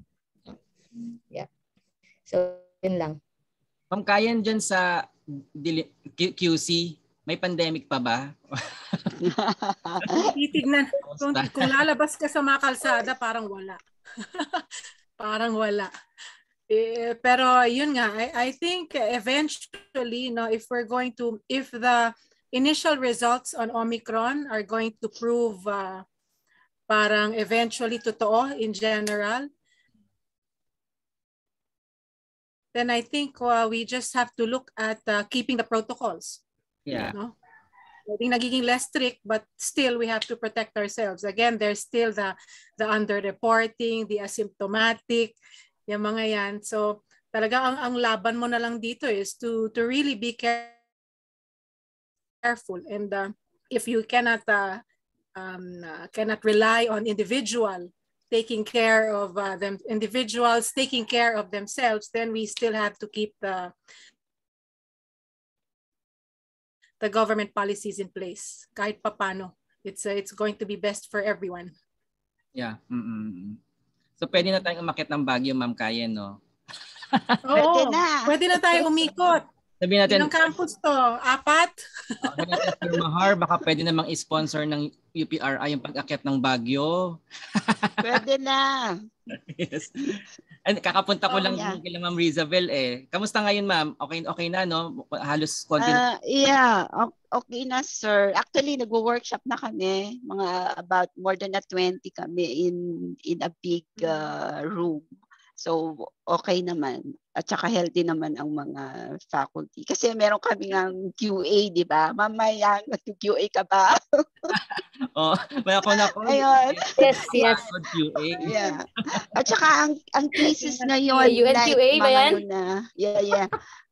Yeah. So, yun lang. Ma'am, kayan dyan sa QC, may pandemic pa ba? (laughs) Titignan. Kung, kung lalabas ka sa mga kalsada, parang wala. (laughs) Parang wala. Eh, pero yun nga, I, I think eventually, no, if we're going to, if the initial results on Omicron are going to prove uh, parang eventually totoo in general, then I think uh, we just have to look at uh, keeping the protocols. Yeah. You know? Pwedeng nagiging less strict, but still we have to protect ourselves. Again, there's still the, the underreporting, the asymptomatic, yung mga yan. So talaga ang, ang laban mo na lang dito is to, to really be careful. And uh, if you cannot, uh, um, uh, cannot rely on individual taking care of uh, them, individuals taking care of themselves, then we still have to keep the the government policies in place kahit papano. It's uh, it's going to be best for everyone. Yeah mm-mm. so pwede na tayong umakyat ng Baguio ma'am Kayen no? Oo, pwede na. pwede na tayo umikot Sabi natin, Ilang campus to? Apat? (laughs) Sir Mahar, baka pwede namang i-sponsor ng UPRI yung pag-akyat ng Baguio. (laughs) pwede na. yes. And kakapunta ko oh, lang yeah. kay Ma'am Rizabel eh. Kamusta ngayon ma'am? Okay okay na no? Halos konti. Uh, yeah, okay na sir. Actually nagwo-workshop na kami, mga about more than a 20 kami in in a big uh, room. So okay naman at saka healthy naman ang mga faculty. Kasi meron kami ng QA, di ba? Mamaya, (laughs) mag-QA ka ba? (laughs) oh, may ako na ako. Ayun. Yes, yes. QA. Yeah. At saka ang ang cases ngayon, yeah, UNQA like, ba yan? Na, yeah, yeah.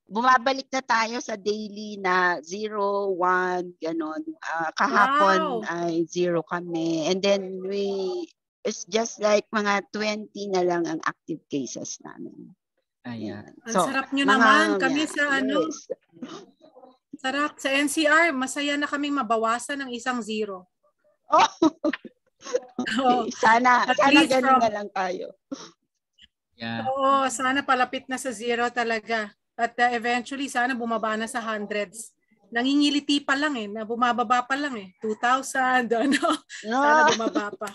Bumabalik na tayo sa daily na 0, 1, ganon. Uh, kahapon wow. ay 0 kami. And then we, it's just like mga 20 na lang ang active cases namin. Ayan. Ang so, sarap nyo naman. Kami yeah, sa ano, sarap. Sa NCR, masaya na kaming mabawasan ng isang zero. Oh. (laughs) oh. Sana, sana ganun from, na lang tayo. Yeah. Oo, sana palapit na sa zero talaga. At uh, eventually, sana bumaba na sa hundreds. Nangingiliti pa lang eh, na bumababa pa lang eh. 2,000, (laughs) ano. Sana bumaba pa.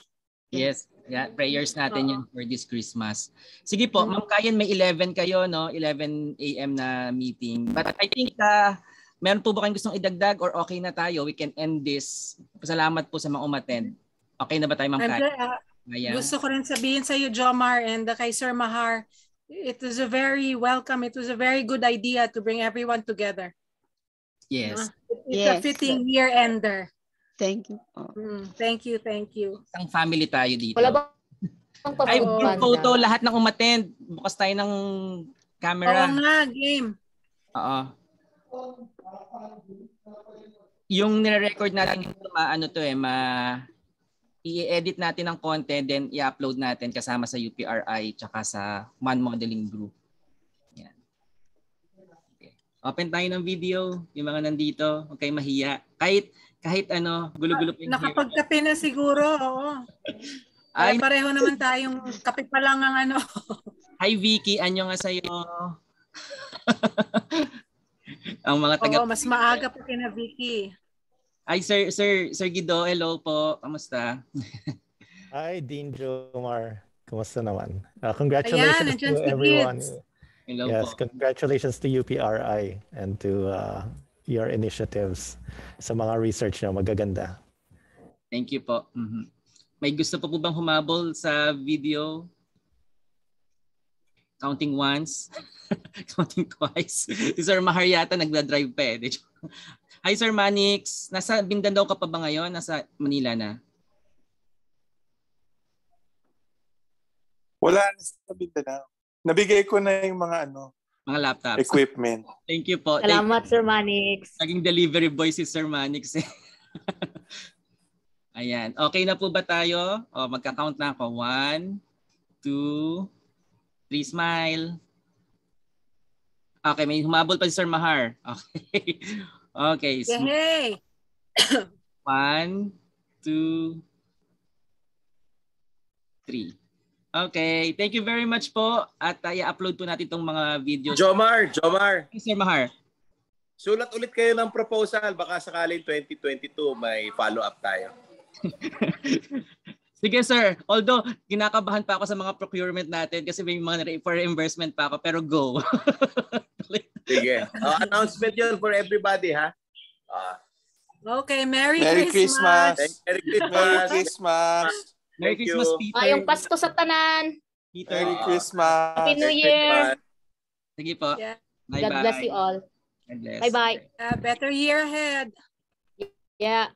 Yes. Yeah, prayers natin yun for this Christmas. Sige po. Ma'am Kayan, may 11 kayo, no? 11 a.m. na meeting. But I think uh, meron po ba kayong gustong idagdag or okay na tayo? We can end this. Salamat po sa mga umattend. Okay na ba tayo, Ma'am Kayan? Uh, gusto ko rin sabihin sa iyo, Jomar, and uh, kay Sir Mahar, it was a very welcome, it was a very good idea to bring everyone together. Yes. Uh, it's yes. a fitting year-ender. Thank you. Oh. Mm, thank you, thank you. Isang family tayo dito. Wala ba Ay, group photo, lahat ng umattend. Bukas tayo ng camera. Oo nga, game. Oo. Yung nire-record natin ma, ano to eh, ma, i-edit natin ng content, then i-upload natin kasama sa UPRI tsaka sa Man Modeling Group. Yan. Okay. Open tayo ng video, yung mga nandito, huwag kayong mahiya. Kahit kahit ano, gulo-gulo pa yung Nakapagkape na siguro, oo. Ay, pareho naman tayong kape pa lang ang ano. (laughs) Hi Vicky, anyo nga sa'yo. (laughs) ang mga taga Oo, mas maaga pa kina Vicky. Ay, Sir, Sir, Sir Guido, hello po. Kamusta? (laughs) Hi, Dean Jomar. Kumusta naman? Uh, congratulations Ayan, to everyone. Gibbs. Hello yes, po. congratulations to UPRI and to uh, your initiatives sa mga research na magaganda. Thank you po. Mhm. May gusto pa po bang humabol sa video? Counting once? (laughs) Counting twice? Si Sir Mahar yata nagda-drive pa eh. (laughs) Hi Sir Manix, nasa Mindanao ka pa ba ngayon? Nasa Manila na? Wala na sa Mindanao. Nabigay ko na yung mga ano, Mga laptops. equipment. Thank you po. Thank Salamat, Sir Manix. Naging delivery boy si Sir Manix. eh. (laughs) Ayan. Okay na po ba tayo? O, magka-count na ako. One, two, three, smile. Okay, may humabol pa si Sir Mahar. (laughs) Okay. Okay. sm- Yay! One, two, three. Okay. Thank you very much po. At uh, i-upload po natin itong mga videos. Jomar, Jomar. Sir Mahar. Sulat ulit kayo ng proposal. Baka sakaling 2022 may follow-up tayo. (laughs) Sige sir, although kinakabahan pa ako sa mga procurement natin kasi may mga for reimbursement pa ako pero go. (laughs) Sige. Uh, announcement yun for everybody, ha? Ah. Okay, Merry, Merry Christmas. Christmas. Merry Christmas. Merry Christmas. Merry Thank Christmas you. Peter. Mayong Pasko sa tanan. Peter. Merry Christmas. Happy New Year. Sige po. Yeah. Bye God bye. bless you all. Bless. Bye-bye. A better year ahead. Yeah.